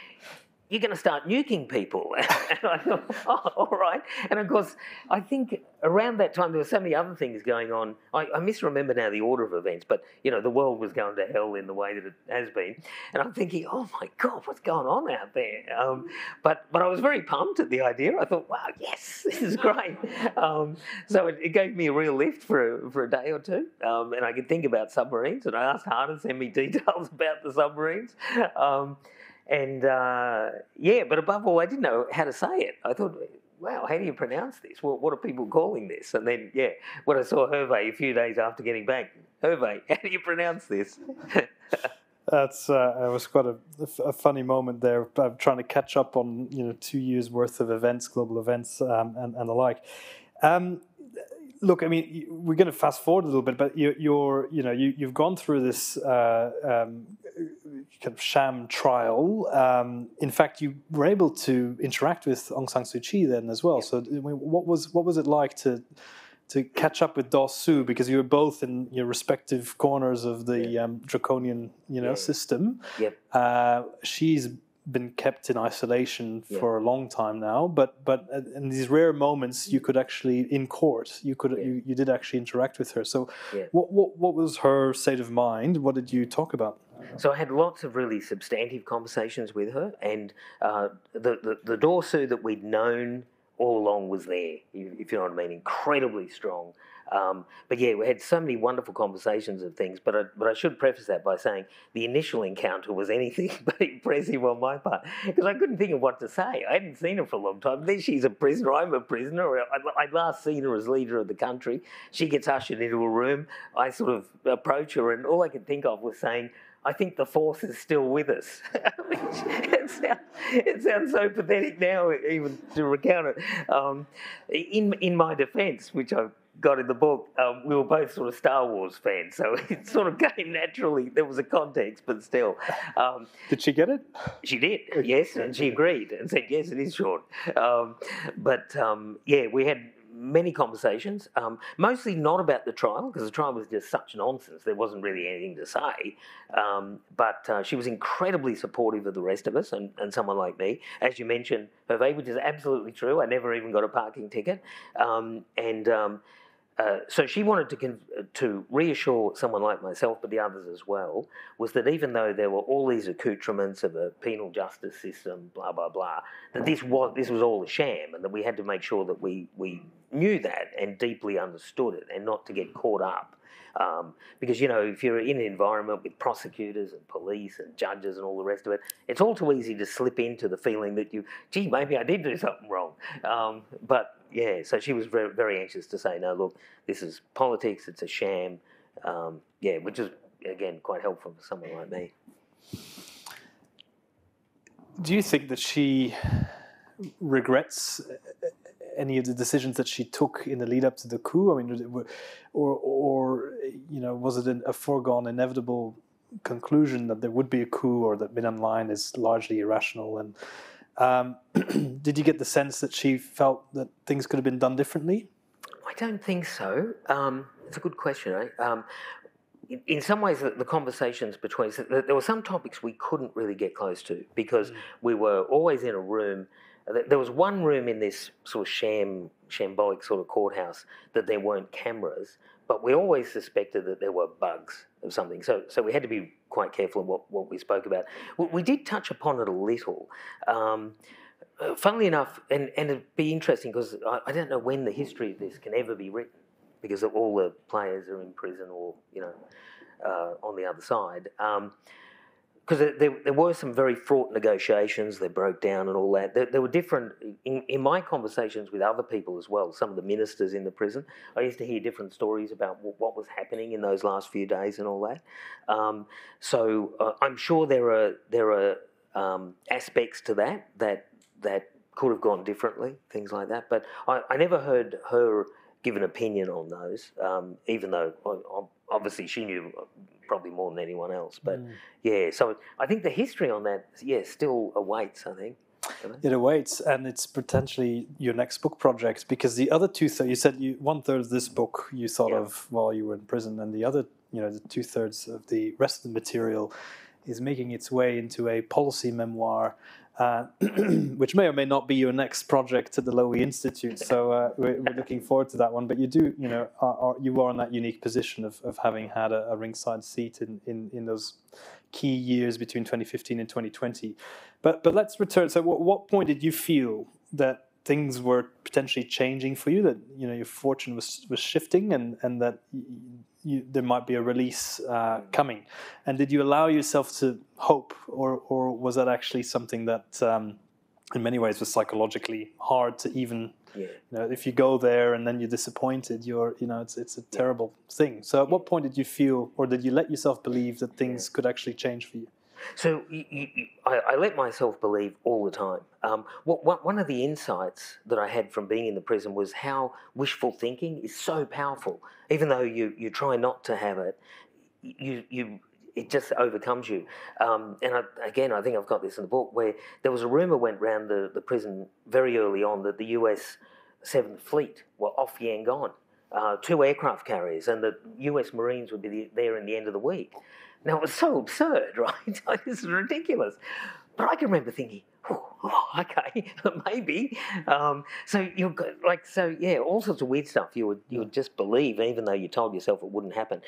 you're going to start nuking people. and I thought, oh, all right. And of course, I think around that time there were so many other things going on. I, I misremember now the order of events, but you know, the world was going to hell in the way that it has been. And I'm thinking, oh my God, what's going on out there? Um, but but I was very pumped at the idea. I thought, wow, yes, this is great. Um, so it, it gave me a real lift for a, for a day or two, um, and I could think about submarines. And I asked Hannah to send me details about the submarines. And uh, yeah, but above all, I didn't know how to say it. I thought, wow, how do you pronounce this? What, what are people calling this? And then, yeah, when I saw Hervé a few days after getting back, Hervé, how do you pronounce this? That's uh, it was quite a, a funny moment there. uh, trying to catch up on you know two years worth of events, global events, um, and and the like. Um, look, I mean, we're going to fast forward a little bit, but you, you're you know you you've gone through this uh, um, kind of sham trial. Um, in fact, you were able to interact with Aung San Suu Kyi then as well. So, I mean, what was what was it like to to catch up with Daw Suu because you were both in your respective corners of the um, draconian, you know, Yeah. system. Yep. Uh, she's been kept in isolation Yeah. for a long time now, but but uh, in these rare moments, you could actually in court, you could Yeah. you, you did actually interact with her. So, Yeah. what, what what was her state of mind? What did you talk about? So I had lots of really substantive conversations with her, and uh, the, the the Daw Suu that we'd known all along was there. If you know what I mean, incredibly strong. Um, but yeah, we had so many wonderful conversations of things. But I, but I should preface that by saying the initial encounter was anything but impressive on my part because I couldn't think of what to say. I hadn't seen her for a long time. Then she's a prisoner. I'm a prisoner. I'd last seen her as leader of the country. She gets ushered into a room. I sort of approach her, and all I could think of was saying. I think the force is still with us. Which it, sounds, it sounds so pathetic now, even to recount it. Um, in in my defence, which I've got in the book, um, we were both sort of Star Wars fans, so it sort of came naturally. There was a context, but still, um, Did she get it? she did, yes, and she agreed and said, yes, it is short. Um, but um, yeah, we had many conversations, um, mostly not about the trial, because the trial was just such nonsense. There wasn't really anything to say. Um, but uh, she was incredibly supportive of the rest of us and, and someone like me. As you mentioned, Hervé, which is absolutely true. I never even got a parking ticket. Um, and um, uh, so she wanted to con- to reassure someone like myself, but the others as well, was that even though there were all these accoutrements of a penal justice system, blah blah blah, that this was this was all a sham, and that we had to make sure that we we knew that and deeply understood it, and not to get caught up. Um, because you know, if you're in an environment with prosecutors and police and judges and all the rest of it, it's all too easy to slip into the feeling that you, gee, maybe I did do something wrong. Um, but yeah, so she was very, very anxious to say, no, look, this is politics, it's a sham. Um, yeah, which is again quite helpful for someone like me. Do you think that she regrets uh, any of the decisions that she took in the lead up to the coup? I mean, or or you know, was it a foregone, inevitable conclusion that there would be a coup, or that Min Aung Hlaing is largely irrational? And um, did you get the sense that she felt that things could have been done differently? I don't think so. Um, it's a good question. Eh? Um, in, in some ways, the, the conversations between us, there were some topics we couldn't really get close to because we were always in a room. There there was one room in this sort of sham, shambolic sort of courthouse that there weren't cameras, but we always suspected that there were bugs of something. So, so we had to be quite careful of what, what we spoke about. We, we did touch upon it a little. Um, uh, funnily enough, and, and it'd be interesting because I, I don't know when the history of this can ever be written because all the players are in prison or, you know, uh, on the other side. Because there, there, were some very fraught negotiations, they broke down and all that. There, there were different, in, in my conversations with other people as well, some of the ministers in the prison, I used to hear different stories about what, what was happening in those last few days and all that. Um, so uh, I'm sure there are, there are um, aspects to that that that could have gone differently, things like that. But I, I never heard her give an opinion on those, um, even though I- obviously she knew uh, probably more than anyone else. But mm. yeah, so I think the history on that, yeah, still awaits. I think. It awaits, and it's potentially your next book project because the other two thirds, you said you one third of this book you thought Yeah. of while you were in prison, and the other, you know, the two thirds of the rest of the material is making its way into a policy memoir. Uh, which may or may not be your next project at the Lowy Institute. So uh, we're, we're looking forward to that one. But you do, you know, are, are, you are in that unique position of, of having had a, a ringside seat in, in, in those key years between 2015 and 2020. But but let's return. So, what, what point did you feel that things were potentially changing for you? That you know your fortune was was shifting, and and that you, there might be a release uh, coming. And did you allow yourself to hope, or or was that actually something that um, in many ways was psychologically hard to even Yeah. you know if you go there and then you're disappointed you're you know it's it's a terrible thing so at what point did you feel or did you let yourself believe that things could actually change for you So you, you, I, I let myself believe all the time. Um, what, what, one of the insights that I had from being in the prison was how wishful thinking is so powerful. Even though you, you try not to have it, you, you it just overcomes you. Um, and I, again, I think I've got this in the book where there was a rumor went round the, the prison very early on that the US Seventh Fleet were off Yangon, uh, two aircraft carriers, and the US Marines would be the, there in the end of the week. Now it was so absurd, right? This is ridiculous. But I can remember thinking, oh, okay, maybe. Um, so you've got like so yeah, all sorts of weird stuff you would you would just believe, even though you told yourself it wouldn't happen.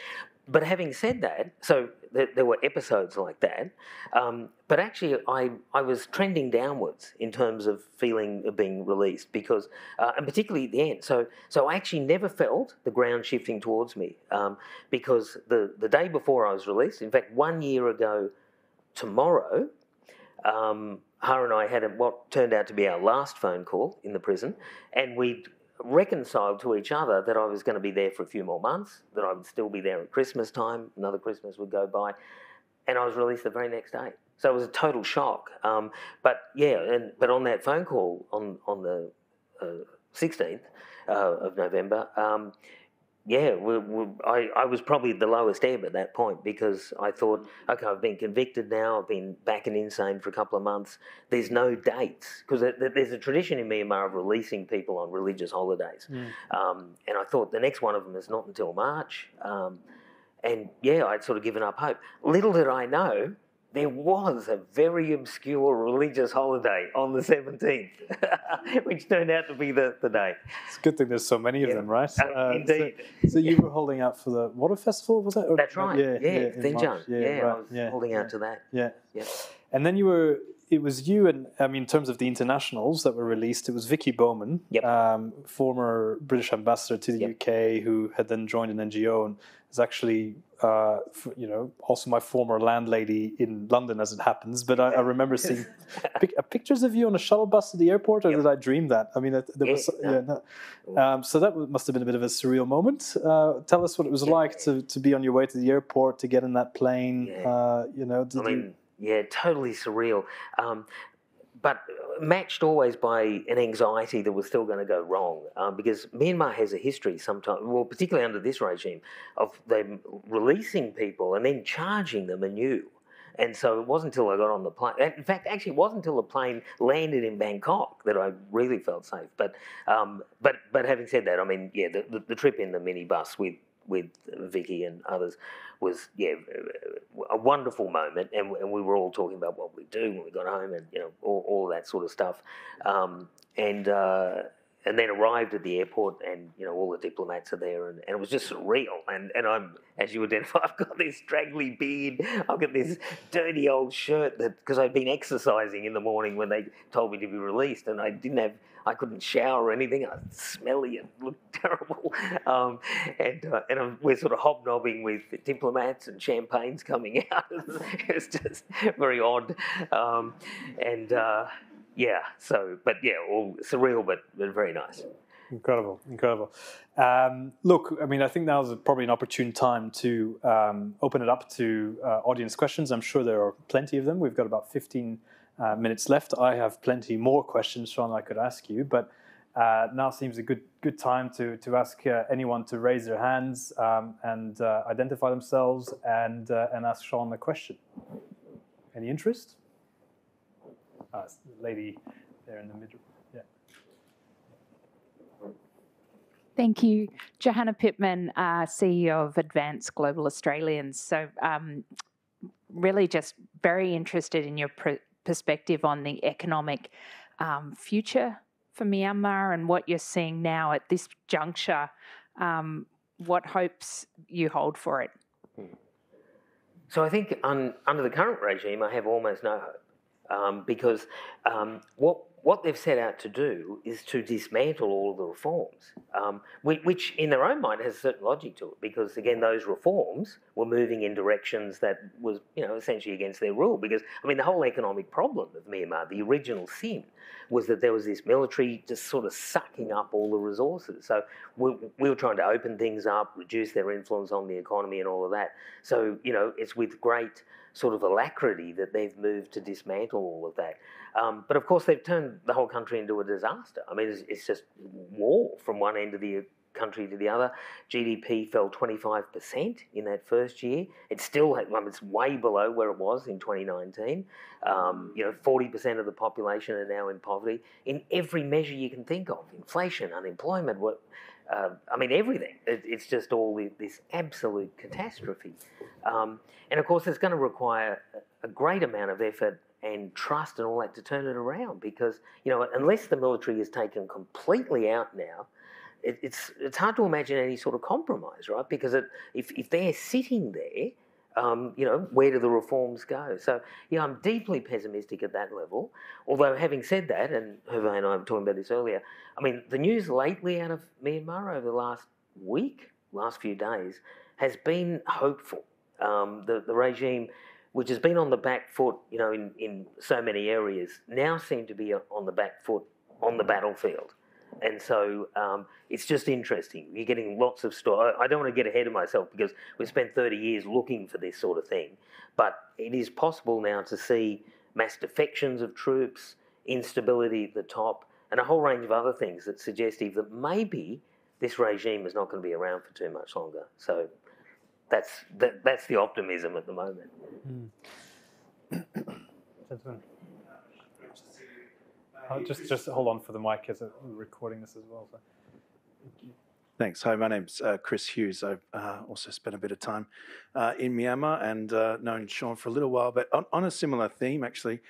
But having said that, so there, there were episodes like that. Um, but actually, I I was trending downwards in terms of feeling of being released because, uh, and particularly at the end. So so I actually never felt the ground shifting towards me um, because the the day before I was released, in fact, one year ago tomorrow, um, and I had a, what turned out to be our last phone call in the prison, and we reconciled to each other that I was going to be there for a few more months, that I would still be there at Christmas time, another Christmas would go by, and I was released the very next day. So it was a total shock. Um, but yeah, and but on that phone call on on the sixteenth uh, of November. Um, yeah, we, we, I, I was probably the lowest ebb at that point because I thought, okay, I've been convicted now, I've been back and Insein for a couple of months. There's no dates because there's a tradition in Myanmar of releasing people on religious holidays. Um, and I thought the next one of them is not until March. Um, and yeah, I'd sort of given up hope. Little did I know, there was a very obscure religious holiday on the 17th, which turned out to be the, the day. it's a good thing there's so many of Yeah. them right Uh, so- indeed. so, you were holding out for the water festival was that Or- That's right. Yeah, March. John. Yeah, I was yeah, holding yeah. out to that. Yeah. Yeah. And then you were, it was you and, I mean, in terms of the internationals that were released, it was Vicky Bowman, Yep. um, former British ambassador to the Yep. UK, who had then joined an NGO and is actually, uh, f- you know, also my former landlady in London, as it happens. But I, I remember seeing pic- uh, pictures of you on a shuttle bus at the airport, or Yep. did I dream that? I mean, there was, Yeah, no. Um, so that must have been a bit of a surreal moment. Uh, tell us what it was like to, to be on your way to the airport, to get in that plane. Uh, you know, did I you- mean, yeah, totally surreal. Um, but matched always by an anxiety that was still going to go wrong um, because Myanmar has a history sometimes, well, particularly under this regime, of them releasing people and then charging them anew. And so it wasn't until I got on the plane. In fact, actually, it wasn't until the plane landed in Bangkok that I really felt safe. But, um, but, but having said that, I mean, yeah, the, the, the trip in the minibus with with Vicky and others was yeah a wonderful moment, and, and we were all talking about what we do when we got home, and you know all, all that sort of stuff, um, and. Uh, and then arrived at the airport, and you know all the diplomats are there, and, and it was just surreal. And and I'm, as you identify, I've got this straggly beard, I've got this dirty old shirt that because I'd been exercising in the morning when they told me to be released, and I didn't have, I couldn't shower or anything. I was smelly and looked terrible, um, and uh, and I'm, we're sort of hobnobbing with diplomats and champagnes coming out. it was just very odd, um, and. Uh, yeah, so, but yeah, all surreal, but, but very nice. Incredible, incredible. Um, look, I mean, I think now is probably an opportune time to um, open it up to uh, audience questions. I'm sure there are plenty of them. We've got about 15 uh, minutes left. I have plenty more questions, Sean, I could ask you, but uh, now seems a good good time to to ask uh, anyone to raise their hands um, and uh, identify themselves and uh, and ask Sean a question. Any interest? uh, lady there in the middle. Yeah. Thank you, Johanna Pittman, uh, CEO of Advance Global Australians. So, um, really, just very interested in your pr- perspective on the economic um, future for Myanmar and what you're seeing now at this juncture. Um, what hopes you hold for it? So I think un, under the current regime, I have almost no hope um, because um, what what they've set out to do is to dismantle all of the reforms, um, which, in their own mind has a certain logic to it, because again, those reforms were moving in directions that was, you know, essentially against their rule. Because I mean, the whole economic problem of Myanmar, the original sin, was that there was this military just sort of sucking up all the resources. So we, we were trying to open things up, reduce their influence on the economy, and all of that. So you know, it's with great sort of alacrity that they've moved to dismantle all of that. Um, but of course, they've turned the whole country into a disaster. I mean, it's, it's just war from one end of the country to the other. GDP fell 25% in that first year. It's still, well, it's way below where it was in 2019. Um, you know, 40% of the population are now in poverty in every measure you can think of inflation, unemployment, what, uh, I mean, everything. It, it's just all this absolute catastrophe. Um, and of course, it's going to require a great amount of effort and trust and all that to turn it around because, you know, unless the military is taken completely out now, it, it's, it's hard to imagine any sort of compromise, right? Because it, if, if they're sitting there, um, you know, where do the reforms go? So, yeah, I'm deeply pessimistic at that level. Although, having said that, and Hervé and I were talking about this earlier, I mean, the news lately out of Myanmar over the last week, last few days, has been hopeful. Um, the, the regime, which has been on the back foot, you know, in, in so many areas, now seem to be on the back foot on the battlefield. And so um, it's just interesting. You're getting lots of stories. I don't want to get ahead of myself because we've spent 30 years looking for this sort of thing. But it is possible now to see mass defections of troops, instability at the top, and a whole range of other things that suggest that maybe this regime is not going to be around for too much longer. So that's that, that's the optimism at the moment. Mm. Uh, just just hold on for the mic as we're recording this as well. So. Thanks. Hi, my name's uh, Chris Hughes. I've uh, also spent a bit of time uh, in Myanmar and uh, known Sean for a little while, but on, on a similar theme, actually,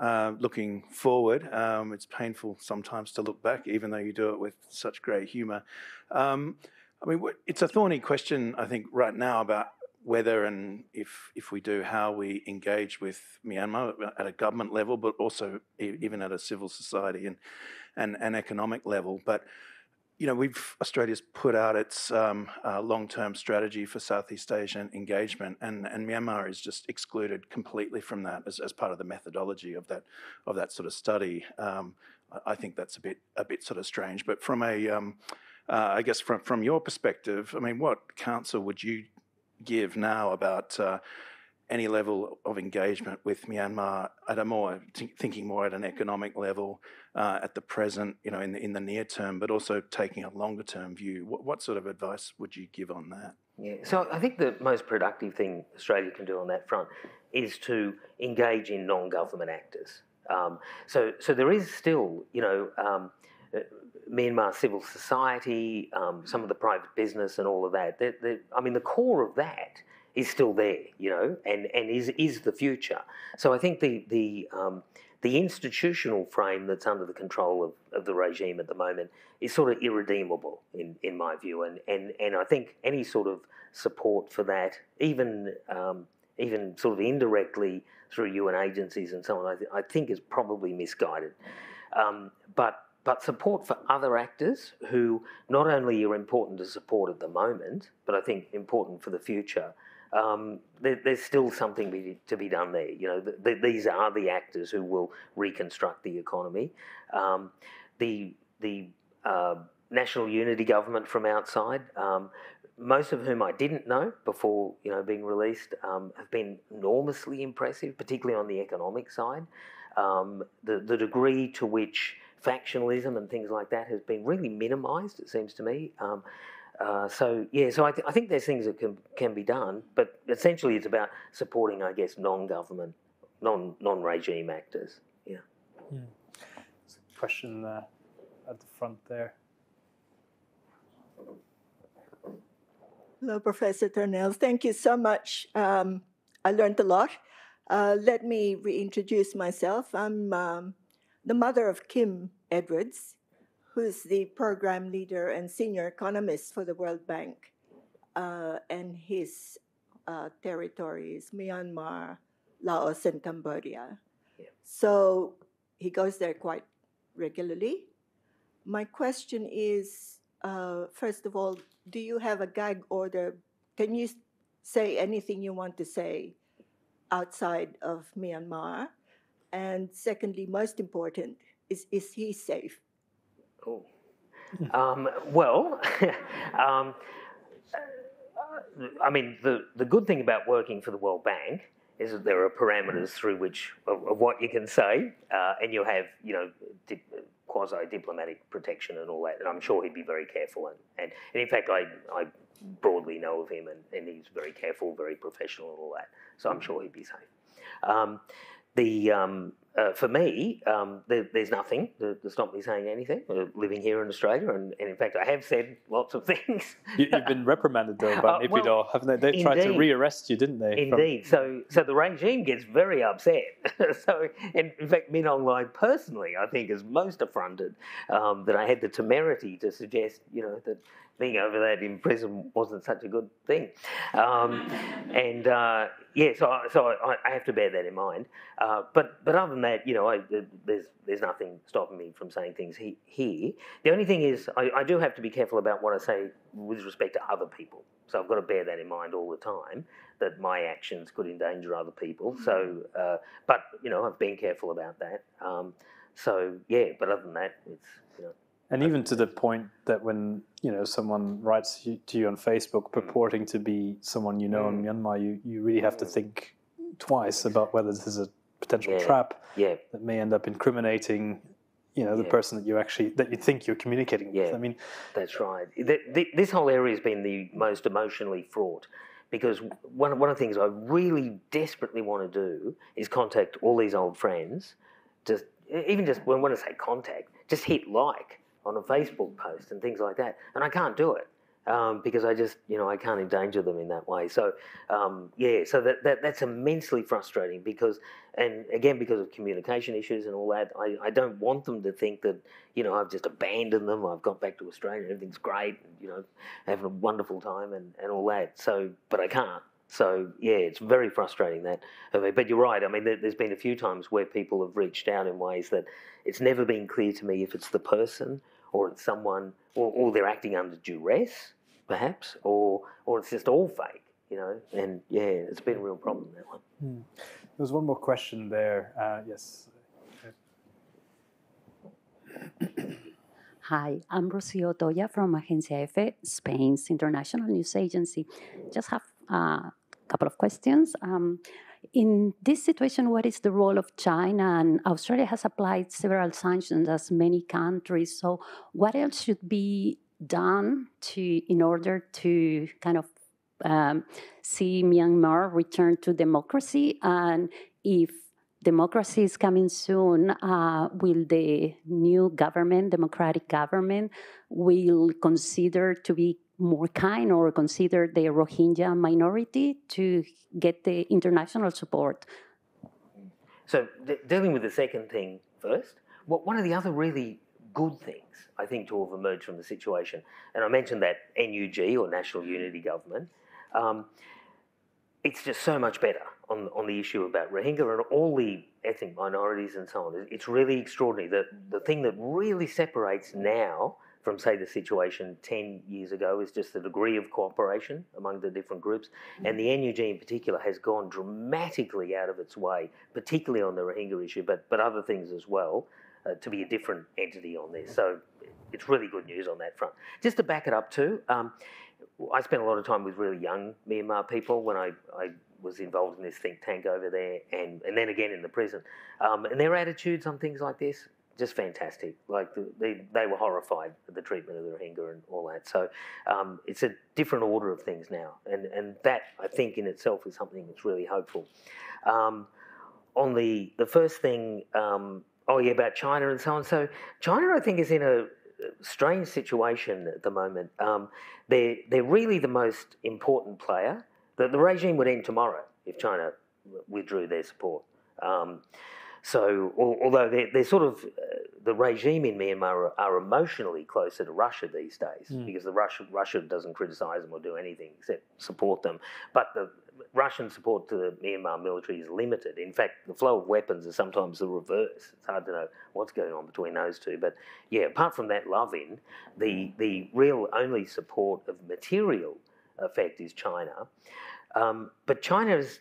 uh, looking forward. Um, it's painful sometimes to look back, even though you do it with such great humour. Um, I mean, it's a thorny question, I think, right now about whether and if if we do, how we engage with Myanmar at a government level, but also even at a civil society and and, and economic level. But you know, we've Australia's put out its um, uh, long-term strategy for Southeast Asian engagement, and, and Myanmar is just excluded completely from that as, as part of the methodology of that of that sort of study. Um, I think that's a bit a bit sort of strange. But from a um, uh, I guess from from your perspective, I mean, what counsel would you give now about uh, any level of engagement with Myanmar at a more t- thinking more at an economic level uh, at the present, you know, in the, in the near term, but also taking a longer term view. What, what sort of advice would you give on that? Yeah, so I think the most productive thing Australia can do on that front is to engage in non-government actors. Um, so, so there is still, you know, um, Myanmar civil society, um, some of the private business, and all of that. They're, they're, I mean, the core of that is still there, you know, and, and is is the future. So I think the the um, the institutional frame that's under the control of, of the regime at the moment is sort of irredeemable in, in my view, and, and and I think any sort of support for that, even um, even sort of indirectly through UN agencies and so on, I, th- I think is probably misguided. Um, but but support for other actors who not only are important to support at the moment, but I think important for the future. Um, there, there's still something be, to be done there. You know, the, the, these are the actors who will reconstruct the economy. Um, the the uh, national unity government from outside, um, most of whom I didn't know before you know being released, um, have been enormously impressive, particularly on the economic side. Um, the the degree to which factionalism and things like that has been really minimised, it seems to me. Um, uh, so yeah, so I, th- I, think there's things that can can be done, but essentially it's about supporting, I guess, non-government, non non-regime actors. Yeah. yeah. question uh, at the front there. Hello, Professor Turnell. Thank you so much. Um, I learned a lot. Uh, let me reintroduce myself. I'm um, the mother of Kim Edwards, who's the program leader and senior economist for the World Bank. Uh, and his uh, territory is Myanmar, Laos, and Cambodia. Yeah. So he goes there quite regularly. My question is uh, first of all, do you have a gag order? Can you say anything you want to say outside of Myanmar? And secondly, most important, is, is he safe? Oh. Um, well, um, I mean, the, the good thing about working for the World Bank is that there are parameters through which of, of what you can say, uh, and you have, you know, di- quasi diplomatic protection and all that. And I'm sure he'd be very careful. And, and, and in fact, I, I broadly know of him, and, and he's very careful, very professional, and all that. So I'm sure he'd be safe. Um, the um, uh, for me, um, there, there's nothing to, to, stop me saying anything. Uh, living here in Australia, and, and, in fact, I have said lots of things. you, have been reprimanded though by uh, Naypyidaw, well, haven't they? They indeed. tried to rearrest you, didn't they? Indeed. From... So, so the regime gets very upset. so, in, in, fact, Min Aung Hlaing personally, I think, is most affronted um, that I had the temerity to suggest, you know, that being over that in prison wasn't such a good thing. Um, and uh, yeah, so so I, I, have to bear that in mind. Uh, but but other than that, you know, I, there's there's nothing stopping me from saying things he, here. The only thing is, I, I do have to be careful about what I say with respect to other people. So I've got to bear that in mind all the time that my actions could endanger other people. So, uh, but you know, I've been careful about that. Um, so yeah, but other than that, it's you know. And even to the point that when you know someone writes to you on Facebook purporting to be someone you know mm. in Myanmar, you, you really have to mm. think twice about whether this is a potential yeah. trap yeah. that may end up incriminating you know the yeah. person that you actually that you think you're communicating with. I mean, that's right. The, the, this whole area has been the most emotionally fraught because one one of the things I really desperately want to do is contact all these old friends. Just even just when, when I say contact, just hit like on a Facebook post and things like that. And I can't do it um, because I just, you know, I can't endanger them in that way. So, um, yeah, so that, that that's immensely frustrating because, and again, because of communication issues and all that, I, I don't want them to think that, you know, I've just abandoned them. I've got back to Australia, everything's great, and, you know, having a wonderful time and, and all that. So, but I can't. So yeah, it's very frustrating that. But you're right. I mean, there's been a few times where people have reached out in ways that it's never been clear to me if it's the person or it's someone, or, or they're acting under duress, perhaps, or or it's just all fake, you know. And yeah, it's been a real problem that one. Hmm. There's one more question there. Uh, yes. Hi, I'm Rocio Toya from Agencia EFE, Spain's international news agency. Just have a couple of questions. Um, in this situation, what is the role of China? And Australia has applied several sanctions, as many countries. So, what else should be done to in order to kind of um, see Myanmar return to democracy? And if democracy is coming soon. Uh, will the new government, democratic government, will consider to be more kind or consider the Rohingya minority to get the international support? So de- dealing with the second thing first, what, one of the other really good things I think to have emerged from the situation, and I mentioned that NUG or National Unity Government, um, it's just so much better on, on the issue about Rohingya and all the ethnic minorities and so on. It's really extraordinary. The, the thing that really separates now from, say, the situation 10 years ago is just the degree of cooperation among the different groups. And the NUG in particular has gone dramatically out of its way, particularly on the Rohingya issue, but, but other things as well, uh, to be a different entity on this. So it's really good news on that front. Just to back it up too, um, I spent a lot of time with really young Myanmar people when I, I was involved in this think tank over there, and, and then again in the prison. Um, and their attitudes on things like this, just fantastic. Like they, they were horrified at the treatment of the Rohingya and all that. So um, it's a different order of things now, and and that I think in itself is something that's really hopeful. Um, on the the first thing, um, oh yeah, about China and so on. So China, I think, is in a strange situation at the moment. Um, they're, they're really the most important player. The, the regime would end tomorrow if China withdrew their support. Um, so, although they're, they're sort of, uh, the regime in Myanmar are, are, emotionally closer to Russia these days mm. because the Russia, Russia doesn't criticise them or do anything except support them. But the Russian support to the Myanmar military is limited. In fact, the flow of weapons is sometimes the reverse. It's hard to know what's going on between those two. But yeah, apart from that love in, the, the real only support of material effect is China. Um, but China is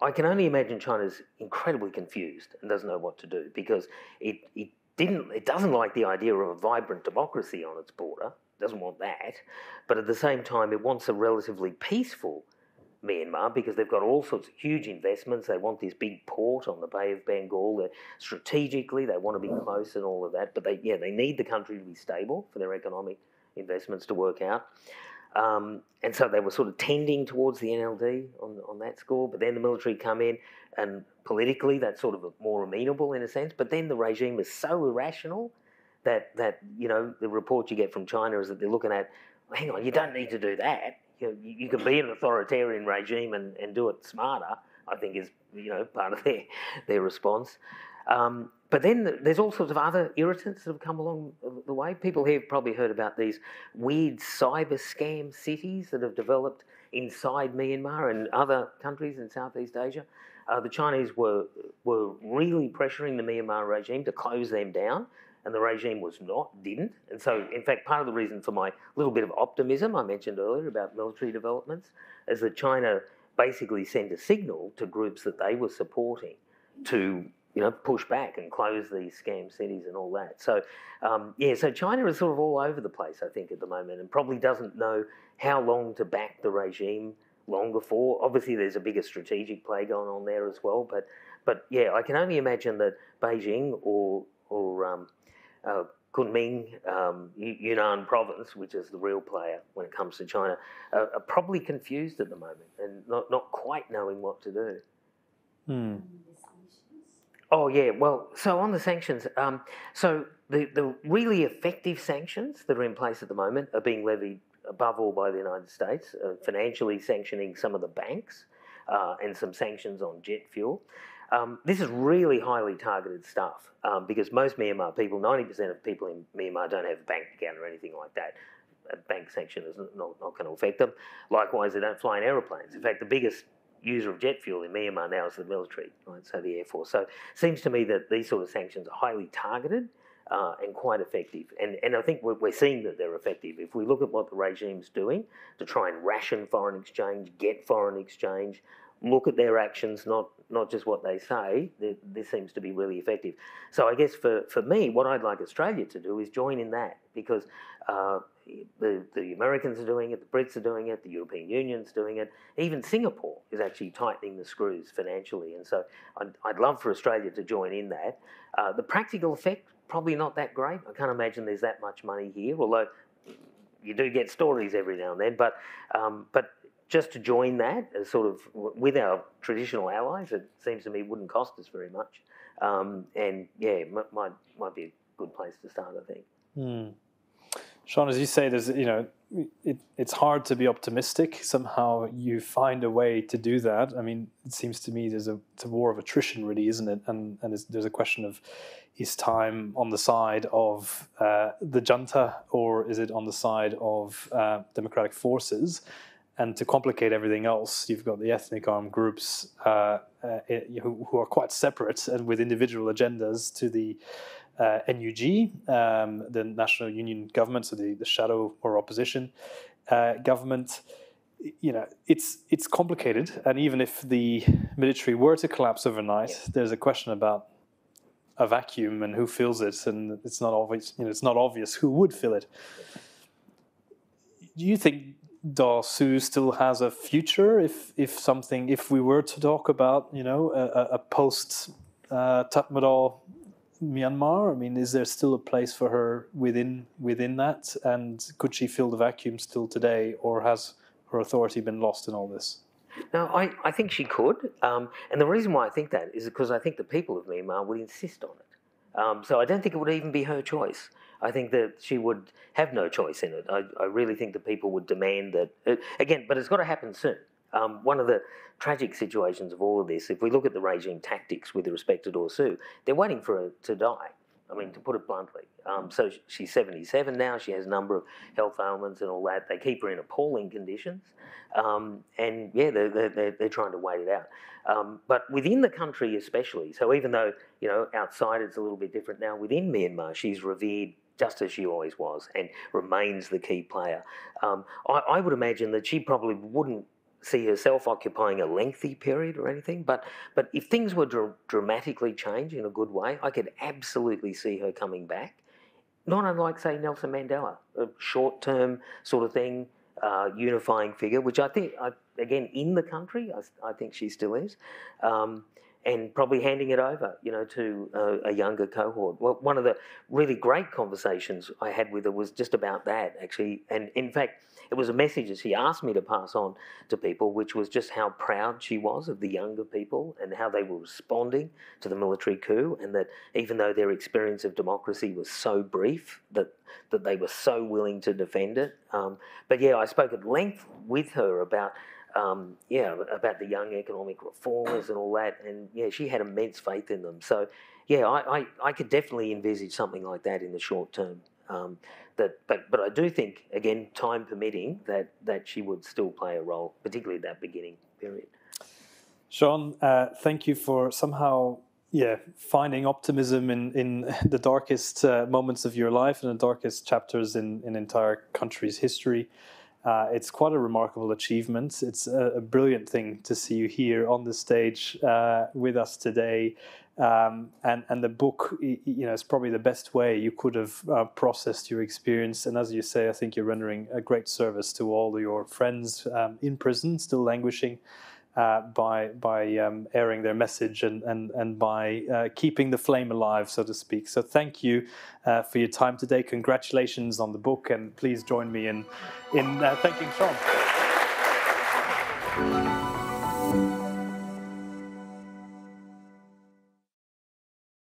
I can only imagine China's incredibly confused and doesn't know what to do because it, it didn't it doesn't like the idea of a vibrant democracy on its border, doesn't want that, but at the same time it wants a relatively peaceful Myanmar because they've got all sorts of huge investments. They want this big port on the Bay of Bengal. They're strategically, they want to be close and all of that. But they, yeah, they need the country to be stable for their economic investments to work out. Um, and so they were sort of tending towards the NLD on, on that score, but then the military come in, and politically that's sort of more amenable in a sense. But then the regime was so irrational that that you know the report you get from China is that they're looking at, hang on, you don't need to do that. You, know, you, you can be an authoritarian regime and, and do it smarter. I think is you know part of their their response. Um, but then there's all sorts of other irritants that have come along the way. People here have probably heard about these weird cyber scam cities that have developed inside Myanmar and other countries in Southeast Asia. Uh, the Chinese were were really pressuring the Myanmar regime to close them down, and the regime was not, didn't. And so, in fact, part of the reason for my little bit of optimism I mentioned earlier about military developments is that China basically sent a signal to groups that they were supporting to you know, push back and close these scam cities and all that. So, um, yeah, so China is sort of all over the place, I think, at the moment, and probably doesn't know how long to back the regime longer for. Obviously, there's a bigger strategic play going on there as well, but, but yeah, I can only imagine that Beijing or or um, uh, Kunming, um, Yunnan province, which is the real player when it comes to China, are, are probably confused at the moment and not, not quite knowing what to do. Hmm. Oh yeah, well, so on the sanctions, um, so the, the really effective sanctions that are in place at the moment are being levied above all by the United States, uh, financially sanctioning some of the banks uh, and some sanctions on jet fuel. Um, this is really highly targeted stuff um, because most Myanmar people, 90% of people in Myanmar don't have a bank account or anything like that. A bank sanction is not, not going to affect them. Likewise, they don't fly in aeroplanes. In fact, the biggest user of jet fuel in Myanmar now is the military, right? so the Air Force. So it seems to me that these sort of sanctions are highly targeted uh, and quite effective. And, and I think we're, seeing that they're effective. If we look at what the regime's doing to try and ration foreign exchange, get foreign exchange, look at their actions, not not just what they say, this seems to be really effective. So I guess for, for me, what I'd like Australia to do is join in that because uh, the, the Americans are doing it, the Brits are doing it, the European Union's doing it, even Singapore is actually tightening the screws financially. And so I'd, I'd love for Australia to join in that. Uh, the practical effect, probably not that great. I can't imagine there's that much money here, although you do get stories every now and then. But, um, but just to join that, as sort of with our traditional allies, it seems to me wouldn't cost us very much. Um, and yeah, might might be a good place to start, I think. Mm. Sean, as you say, there's you know, it, it's hard to be optimistic. Somehow you find a way to do that. I mean, it seems to me there's a a war of attrition, really, isn't it? And and there's a question of is time on the side of uh, the junta or is it on the side of uh, democratic forces? And to complicate everything else, you've got the ethnic armed groups uh, uh who, who, are quite separate and with individual agendas to the uh, NUG, um, the National Union Government, so the, the shadow or opposition uh, government. You know, it's it's complicated, and even if the military were to collapse overnight, there's a question about a vacuum and who fills it, and it's not obvious. You know, it's not obvious who would fill it. Do you think Daw Suu still has a future if if something if we were to talk about you know a, a post uh, Tatmadaw Myanmar? I mean, is there still a place for her within within that? And could she fill the vacuum still today, or has her authority been lost in all this? No, I, I think she could. Um, and the reason why I think that is because I think the people of Myanmar would insist on it. Um, so I don't think it would even be her choice. I think that she would have no choice in it. I, I really think the people would demand that. Uh, again, but it's got to happen soon. Um, one of the tragic situations of all of this, if we look at the regime tactics with respect to Daw Suu, they're waiting for her to die. I mean, to put it bluntly. Um, so she's 77 now. She has a number of health ailments and all that. They keep her in appalling conditions. Um, and yeah, they're, they're, they're, trying to wait it out. Um, but within the country, especially, so even though, you know, outside it's a little bit different now, within Myanmar, she's revered just as she always was and remains the key player. Um, I, I would imagine that she probably wouldn't see herself occupying a lengthy period or anything. But but if things were dr- dramatically change in a good way, I could absolutely see her coming back. Not unlike say Nelson Mandela, a short-term sort of thing, uh, unifying figure, which I think I, again in the country, I, I, think she still is. Um, and probably handing it over, you know, to a, a, younger cohort. Well, one of the really great conversations I had with her was just about that, actually. And in fact, it was a message that she asked me to pass on to people, which was just how proud she was of the younger people and how they were responding to the military coup, and that even though their experience of democracy was so brief, that that they were so willing to defend it. Um, but yeah, I spoke at length with her about um, yeah, about the young economic reformers and all that. And yeah, she had immense faith in them. So yeah, I, I, I could definitely envisage something like that in the short term. Um, that, but but I do think again, time permitting, that that she would still play a role, particularly at that beginning period. Sean, uh, thank you for somehow yeah finding optimism in in the darkest uh, moments of your life and the darkest chapters in an entire country's history. Uh, it's quite a remarkable achievement. It's a, a, brilliant thing to see you here on the stage uh, with us today. Um, and and the book, you know, is probably the best way you could have uh, processed your experience. And as you say, I think you're rendering a great service to all your friends um, in prison, still languishing, uh, by by um, airing their message and and and by uh, keeping the flame alive, so to speak. So thank you uh, for your time today. Congratulations on the book, and please join me in in uh, thanking Sean.